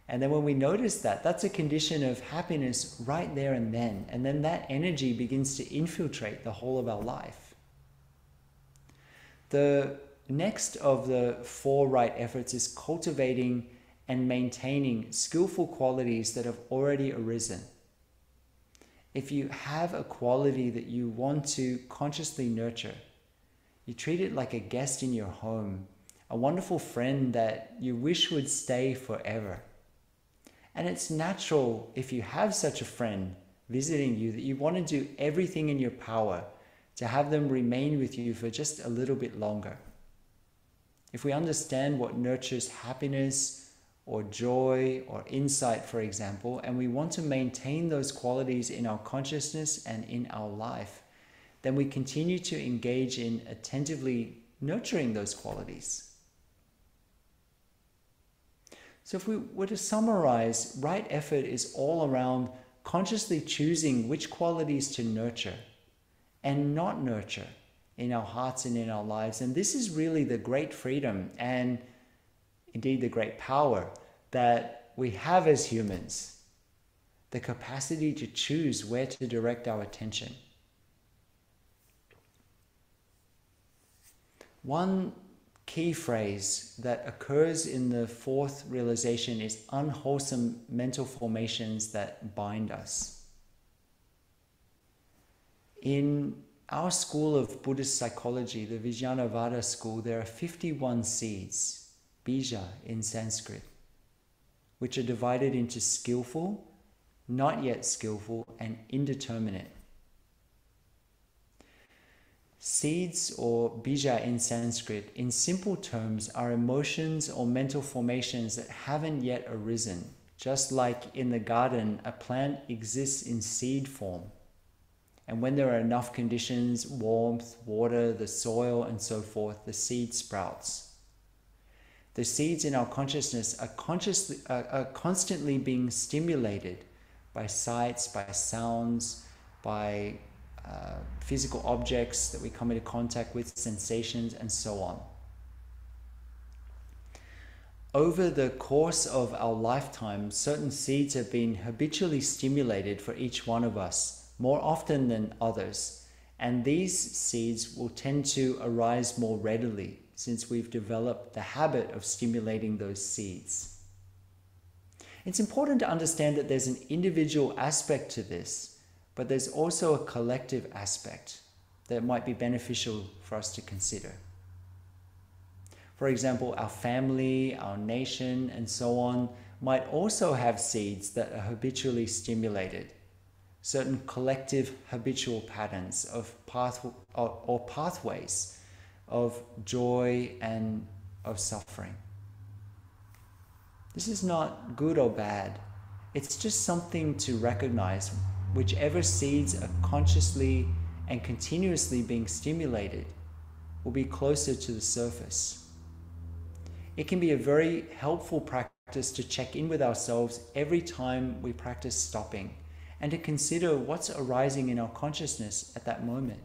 And then when we notice that, that's a condition of happiness right there and then. And then that energy begins to infiltrate the whole of our life. The next of the four right efforts is cultivating and maintaining skillful qualities that have already arisen. If you have a quality that you want to consciously nurture, you treat it like a guest in your home, a wonderful friend that you wish would stay forever. And it's natural if you have such a friend visiting you that you want to do everything in your power to have them remain with you for just a little bit longer. If we understand what nurtures happiness, or joy or insight, for example, and we want to maintain those qualities in our consciousness and in our life, then we continue to engage in attentively nurturing those qualities. So, if we were to summarize, right effort is all around consciously choosing which qualities to nurture and not nurture in our hearts and in our lives. And this is really the great freedom and indeed the great power that we have as humans the capacity to choose where to direct our attention. One key phrase that occurs in the fourth realization is unwholesome mental formations that bind us. In our school of Buddhist psychology, the Vijnanavada school, there are 51 seeds bija in Sanskrit, which are divided into skillful, not yet skillful, and indeterminate. Seeds or bija in Sanskrit, in simple terms, are emotions or mental formations that haven't yet arisen. Just like in the garden, a plant exists in seed form. And when there are enough conditions, warmth, water, the soil, and so forth, the seed sprouts the seeds in our consciousness are consciously are, are constantly being stimulated by sights, by sounds, by uh, physical objects that we come into contact with, sensations, and so on. Over the course of our lifetime, certain seeds have been habitually stimulated for each one of us, more often than others, and these seeds will tend to arise more readily since we've developed the habit of stimulating those seeds. It's important to understand that there's an individual aspect to this, but there's also a collective aspect that might be beneficial for us to consider. For example, our family, our nation, and so on might also have seeds that are habitually stimulated, certain collective habitual patterns of path or, or pathways of joy and of suffering. This is not good or bad. It's just something to recognize whichever seeds are consciously and continuously being stimulated will be closer to the surface. It can be a very helpful practice to check in with ourselves every time we practice stopping and to consider what's arising in our consciousness at that moment.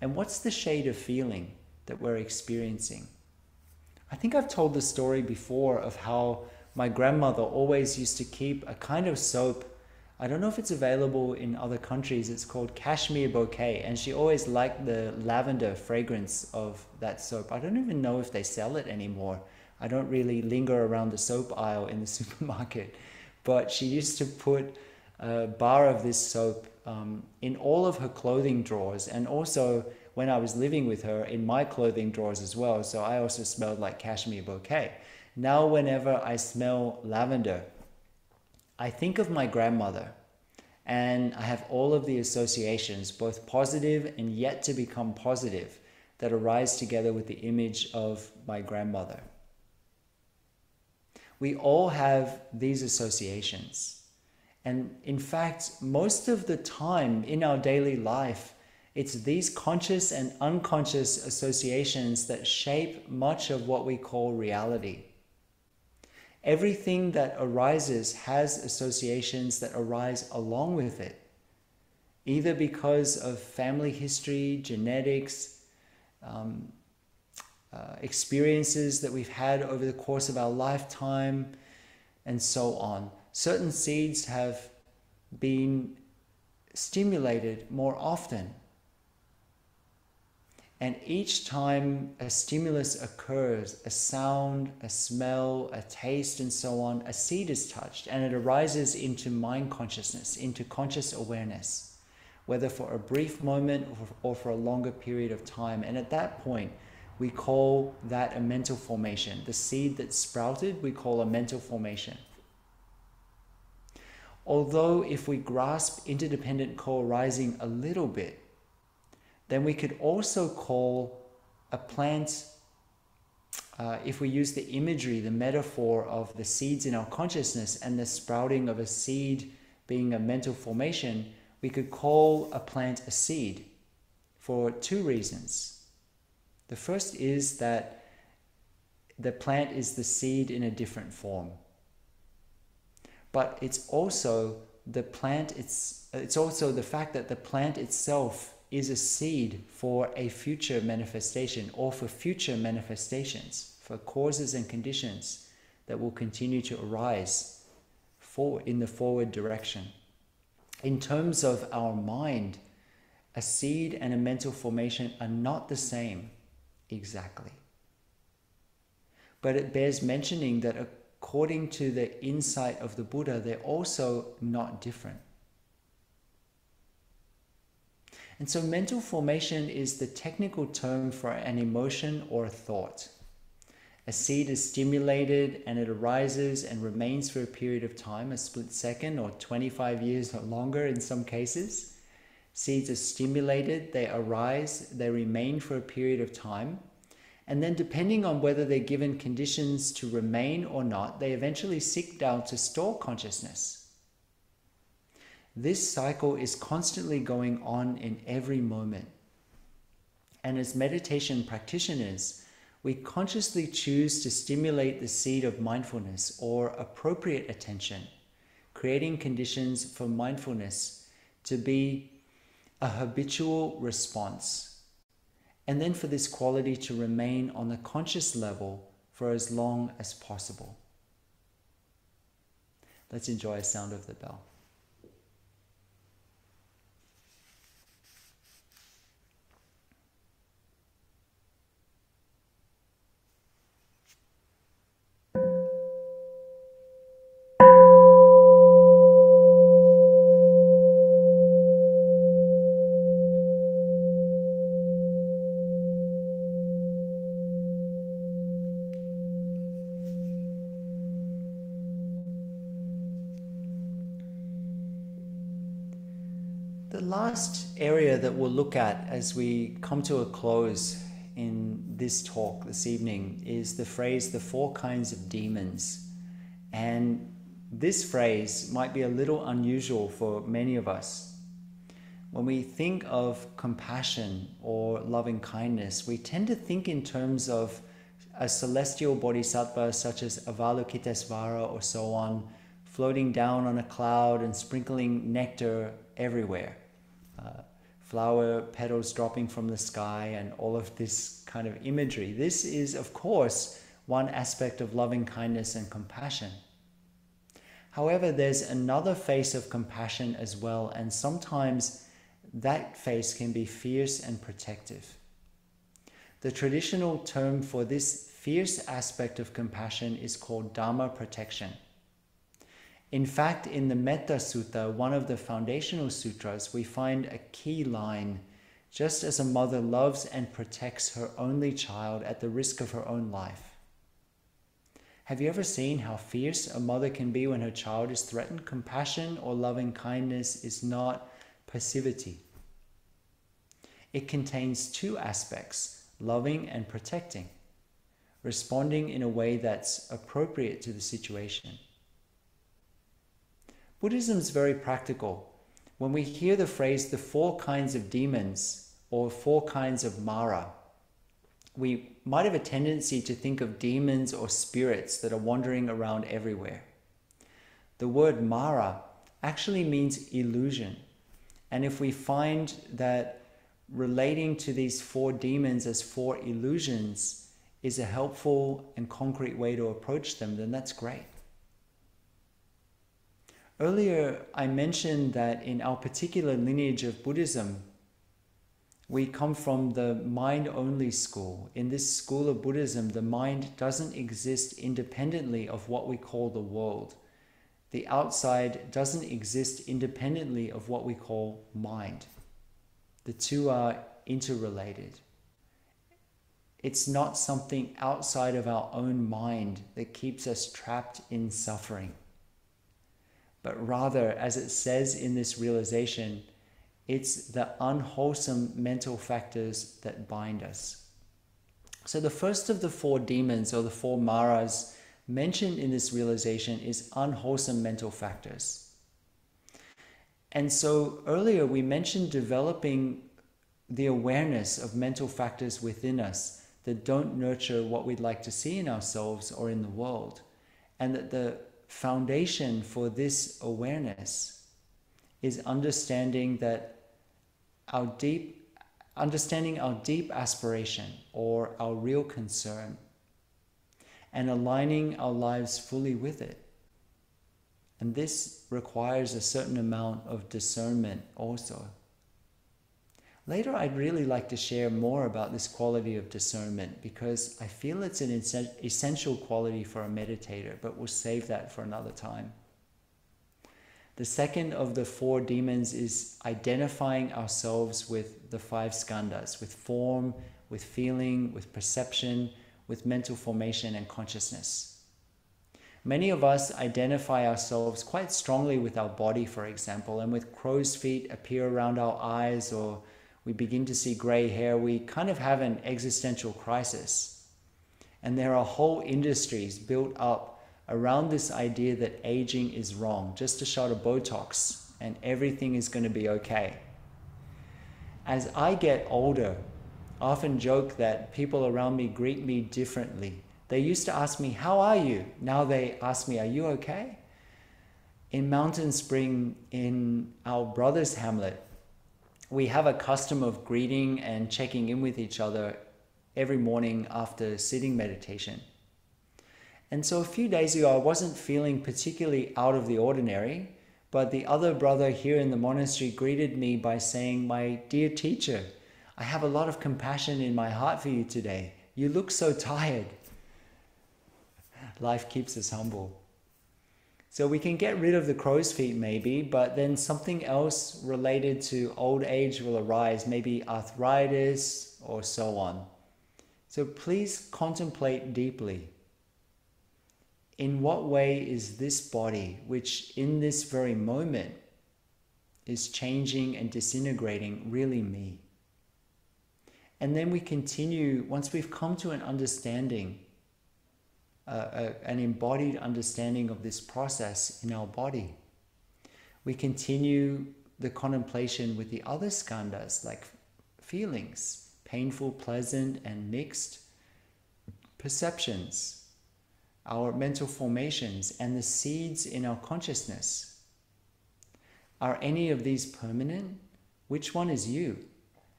And what's the shade of feeling that we're experiencing? I think I've told the story before of how my grandmother always used to keep a kind of soap. I don't know if it's available in other countries. It's called Cashmere Bouquet. And she always liked the lavender fragrance of that soap. I don't even know if they sell it anymore. I don't really linger around the soap aisle in the *laughs* supermarket. But she used to put a bar of this soap um, in all of her clothing drawers and also when I was living with her in my clothing drawers as well. So I also smelled like cashmere bouquet. Now, whenever I smell lavender, I think of my grandmother and I have all of the associations, both positive and yet to become positive, that arise together with the image of my grandmother. We all have these associations. And in fact, most of the time in our daily life, it's these conscious and unconscious associations that shape much of what we call reality. Everything that arises has associations that arise along with it, either because of family history, genetics, um, uh, experiences that we've had over the course of our lifetime, and so on. Certain seeds have been stimulated more often and each time a stimulus occurs, a sound, a smell, a taste, and so on, a seed is touched and it arises into mind consciousness, into conscious awareness, whether for a brief moment or for a longer period of time. And at that point, we call that a mental formation. The seed that sprouted, we call a mental formation. Although, if we grasp interdependent co arising a little bit, then we could also call a plant, uh, if we use the imagery, the metaphor of the seeds in our consciousness and the sprouting of a seed being a mental formation, we could call a plant a seed for two reasons. The first is that the plant is the seed in a different form. But it's also the plant, it's, it's also the fact that the plant itself is a seed for a future manifestation or for future manifestations, for causes and conditions that will continue to arise for, in the forward direction. In terms of our mind, a seed and a mental formation are not the same exactly. But it bears mentioning that according to the insight of the Buddha, they're also not different. And so mental formation is the technical term for an emotion or a thought. A seed is stimulated and it arises and remains for a period of time, a split second or 25 years or longer in some cases. Seeds are stimulated, they arise, they remain for a period of time. And then, depending on whether they're given conditions to remain or not, they eventually seek down to store consciousness. This cycle is constantly going on in every moment. And as meditation practitioners, we consciously choose to stimulate the seed of mindfulness or appropriate attention, creating conditions for mindfulness to be a habitual response, and then for this quality to remain on the conscious level for as long as possible. Let's enjoy a sound of the bell. last area that we'll look at as we come to a close in this talk this evening is the phrase the four kinds of demons. And this phrase might be a little unusual for many of us. When we think of compassion or loving kindness, we tend to think in terms of a celestial bodhisattva such as Avalokitesvara or so on, floating down on a cloud and sprinkling nectar everywhere. Flower petals dropping from the sky and all of this kind of imagery. This is, of course, one aspect of loving kindness and compassion. However, there's another face of compassion as well, and sometimes that face can be fierce and protective. The traditional term for this fierce aspect of compassion is called Dharma protection. In fact, in the Metta Sutta, one of the foundational sutras, we find a key line just as a mother loves and protects her only child at the risk of her own life. Have you ever seen how fierce a mother can be when her child is threatened? Compassion or loving kindness is not passivity. It contains two aspects loving and protecting, responding in a way that's appropriate to the situation. Buddhism is very practical. When we hear the phrase the four kinds of demons or four kinds of Mara, we might have a tendency to think of demons or spirits that are wandering around everywhere. The word Mara actually means illusion. And if we find that relating to these four demons as four illusions is a helpful and concrete way to approach them, then that's great. Earlier, I mentioned that in our particular lineage of Buddhism, we come from the mind only school. In this school of Buddhism, the mind doesn't exist independently of what we call the world. The outside doesn't exist independently of what we call mind. The two are interrelated. It's not something outside of our own mind that keeps us trapped in suffering but rather, as it says in this realization, it's the unwholesome mental factors that bind us. So, the first of the four demons or the four maras mentioned in this realization is unwholesome mental factors. And so, earlier we mentioned developing the awareness of mental factors within us that don't nurture what we'd like to see in ourselves or in the world. And that the foundation for this awareness is understanding that our deep understanding our deep aspiration or our real concern and aligning our lives fully with it. And this requires a certain amount of discernment also Later, I'd really like to share more about this quality of discernment because I feel it's an essential quality for a meditator, but we'll save that for another time. The second of the four demons is identifying ourselves with the five skandhas, with form, with feeling, with perception, with mental formation and consciousness. Many of us identify ourselves quite strongly with our body, for example, and with crow's feet appear around our eyes or we begin to see gray hair, we kind of have an existential crisis. And there are whole industries built up around this idea that aging is wrong. Just a shot of Botox and everything is going to be okay. As I get older, I often joke that people around me greet me differently. They used to ask me, How are you? Now they ask me, Are you okay? In Mountain Spring, in our brother's hamlet, we have a custom of greeting and checking in with each other every morning after sitting meditation. And so a few days ago, I wasn't feeling particularly out of the ordinary, but the other brother here in the monastery greeted me by saying, My dear teacher, I have a lot of compassion in my heart for you today. You look so tired. Life keeps us humble. So we can get rid of the crow's feet maybe, but then something else related to old age will arise, maybe arthritis or so on. So please contemplate deeply. In what way is this body, which in this very moment is changing and disintegrating, really me? And then we continue, once we've come to an understanding a, an embodied understanding of this process in our body. We continue the contemplation with the other skandhas, like feelings, painful, pleasant, and mixed, perceptions, our mental formations, and the seeds in our consciousness. Are any of these permanent? Which one is you?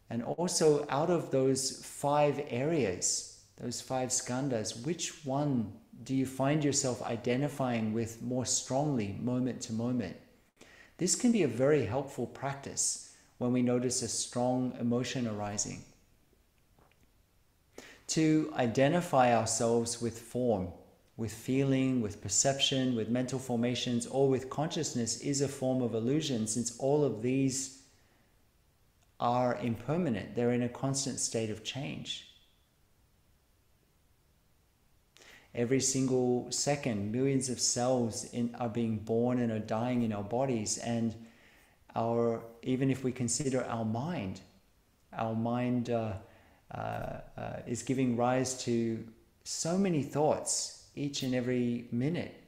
And also, out of those five areas, those five skandhas, which one do you find yourself identifying with more strongly moment to moment? This can be a very helpful practice when we notice a strong emotion arising. To identify ourselves with form, with feeling, with perception, with mental formations, or with consciousness is a form of illusion since all of these are impermanent. They're in a constant state of change. Every single second, millions of cells in, are being born and are dying in our bodies. And our, even if we consider our mind, our mind uh, uh, uh, is giving rise to so many thoughts each and every minute.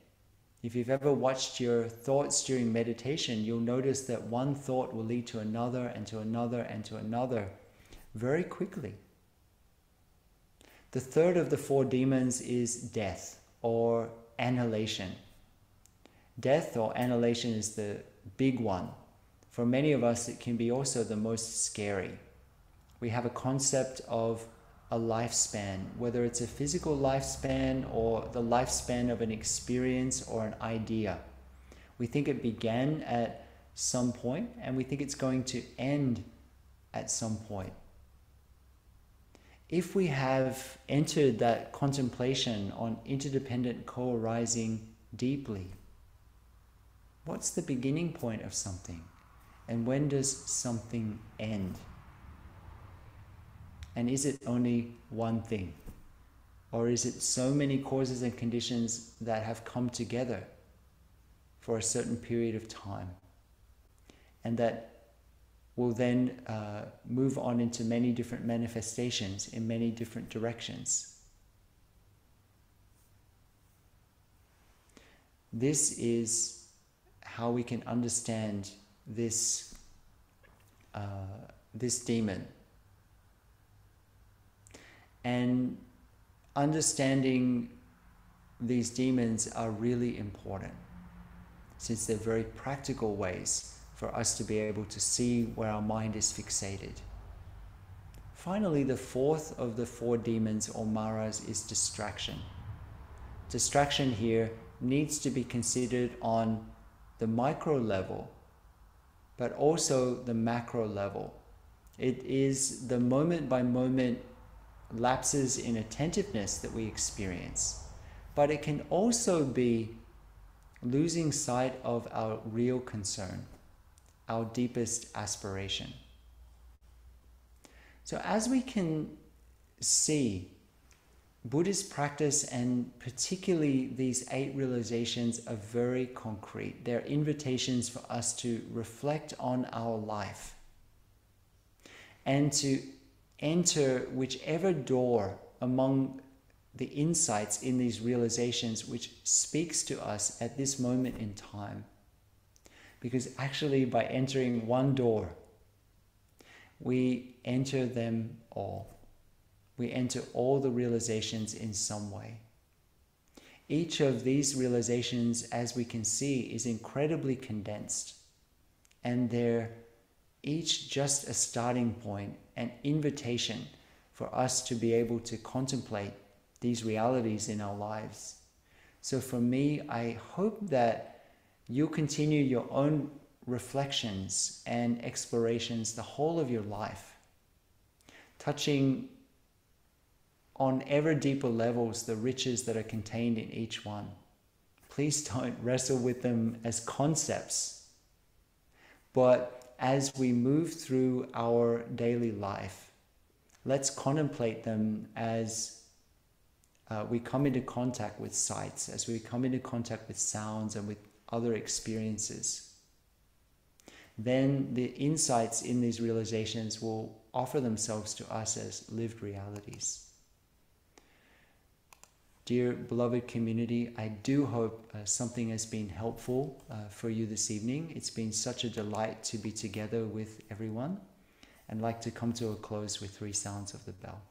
If you've ever watched your thoughts during meditation, you'll notice that one thought will lead to another and to another and to another very quickly. The third of the four demons is death or annihilation. Death or annihilation is the big one. For many of us, it can be also the most scary. We have a concept of a lifespan, whether it's a physical lifespan or the lifespan of an experience or an idea. We think it began at some point and we think it's going to end at some point if we have entered that contemplation on interdependent co arising deeply, what's the beginning point of something? And when does something end? And is it only one thing? Or is it so many causes and conditions that have come together for a certain period of time? And that will then uh, move on into many different manifestations in many different directions. This is how we can understand this, uh, this demon. And understanding these demons are really important since they're very practical ways for us to be able to see where our mind is fixated. Finally, the fourth of the four demons or maras is distraction. Distraction here needs to be considered on the micro level, but also the macro level. It is the moment by moment lapses in attentiveness that we experience, but it can also be losing sight of our real concern our deepest aspiration. So, as we can see, Buddhist practice and particularly these eight realizations are very concrete. They're invitations for us to reflect on our life and to enter whichever door among the insights in these realizations which speaks to us at this moment in time. Because actually, by entering one door, we enter them all. We enter all the realizations in some way. Each of these realizations, as we can see, is incredibly condensed. And they're each just a starting point, an invitation for us to be able to contemplate these realities in our lives. So for me, I hope that you continue your own reflections and explorations the whole of your life, touching on ever deeper levels the riches that are contained in each one. Please don't *laughs* wrestle with them as concepts, but as we move through our daily life, let's contemplate them as uh, we come into contact with sights, as we come into contact with sounds and with other experiences. Then the insights in these realizations will offer themselves to us as lived realities. Dear beloved community, I do hope uh, something has been helpful uh, for you this evening. It's been such a delight to be together with everyone and like to come to a close with three sounds of the bell.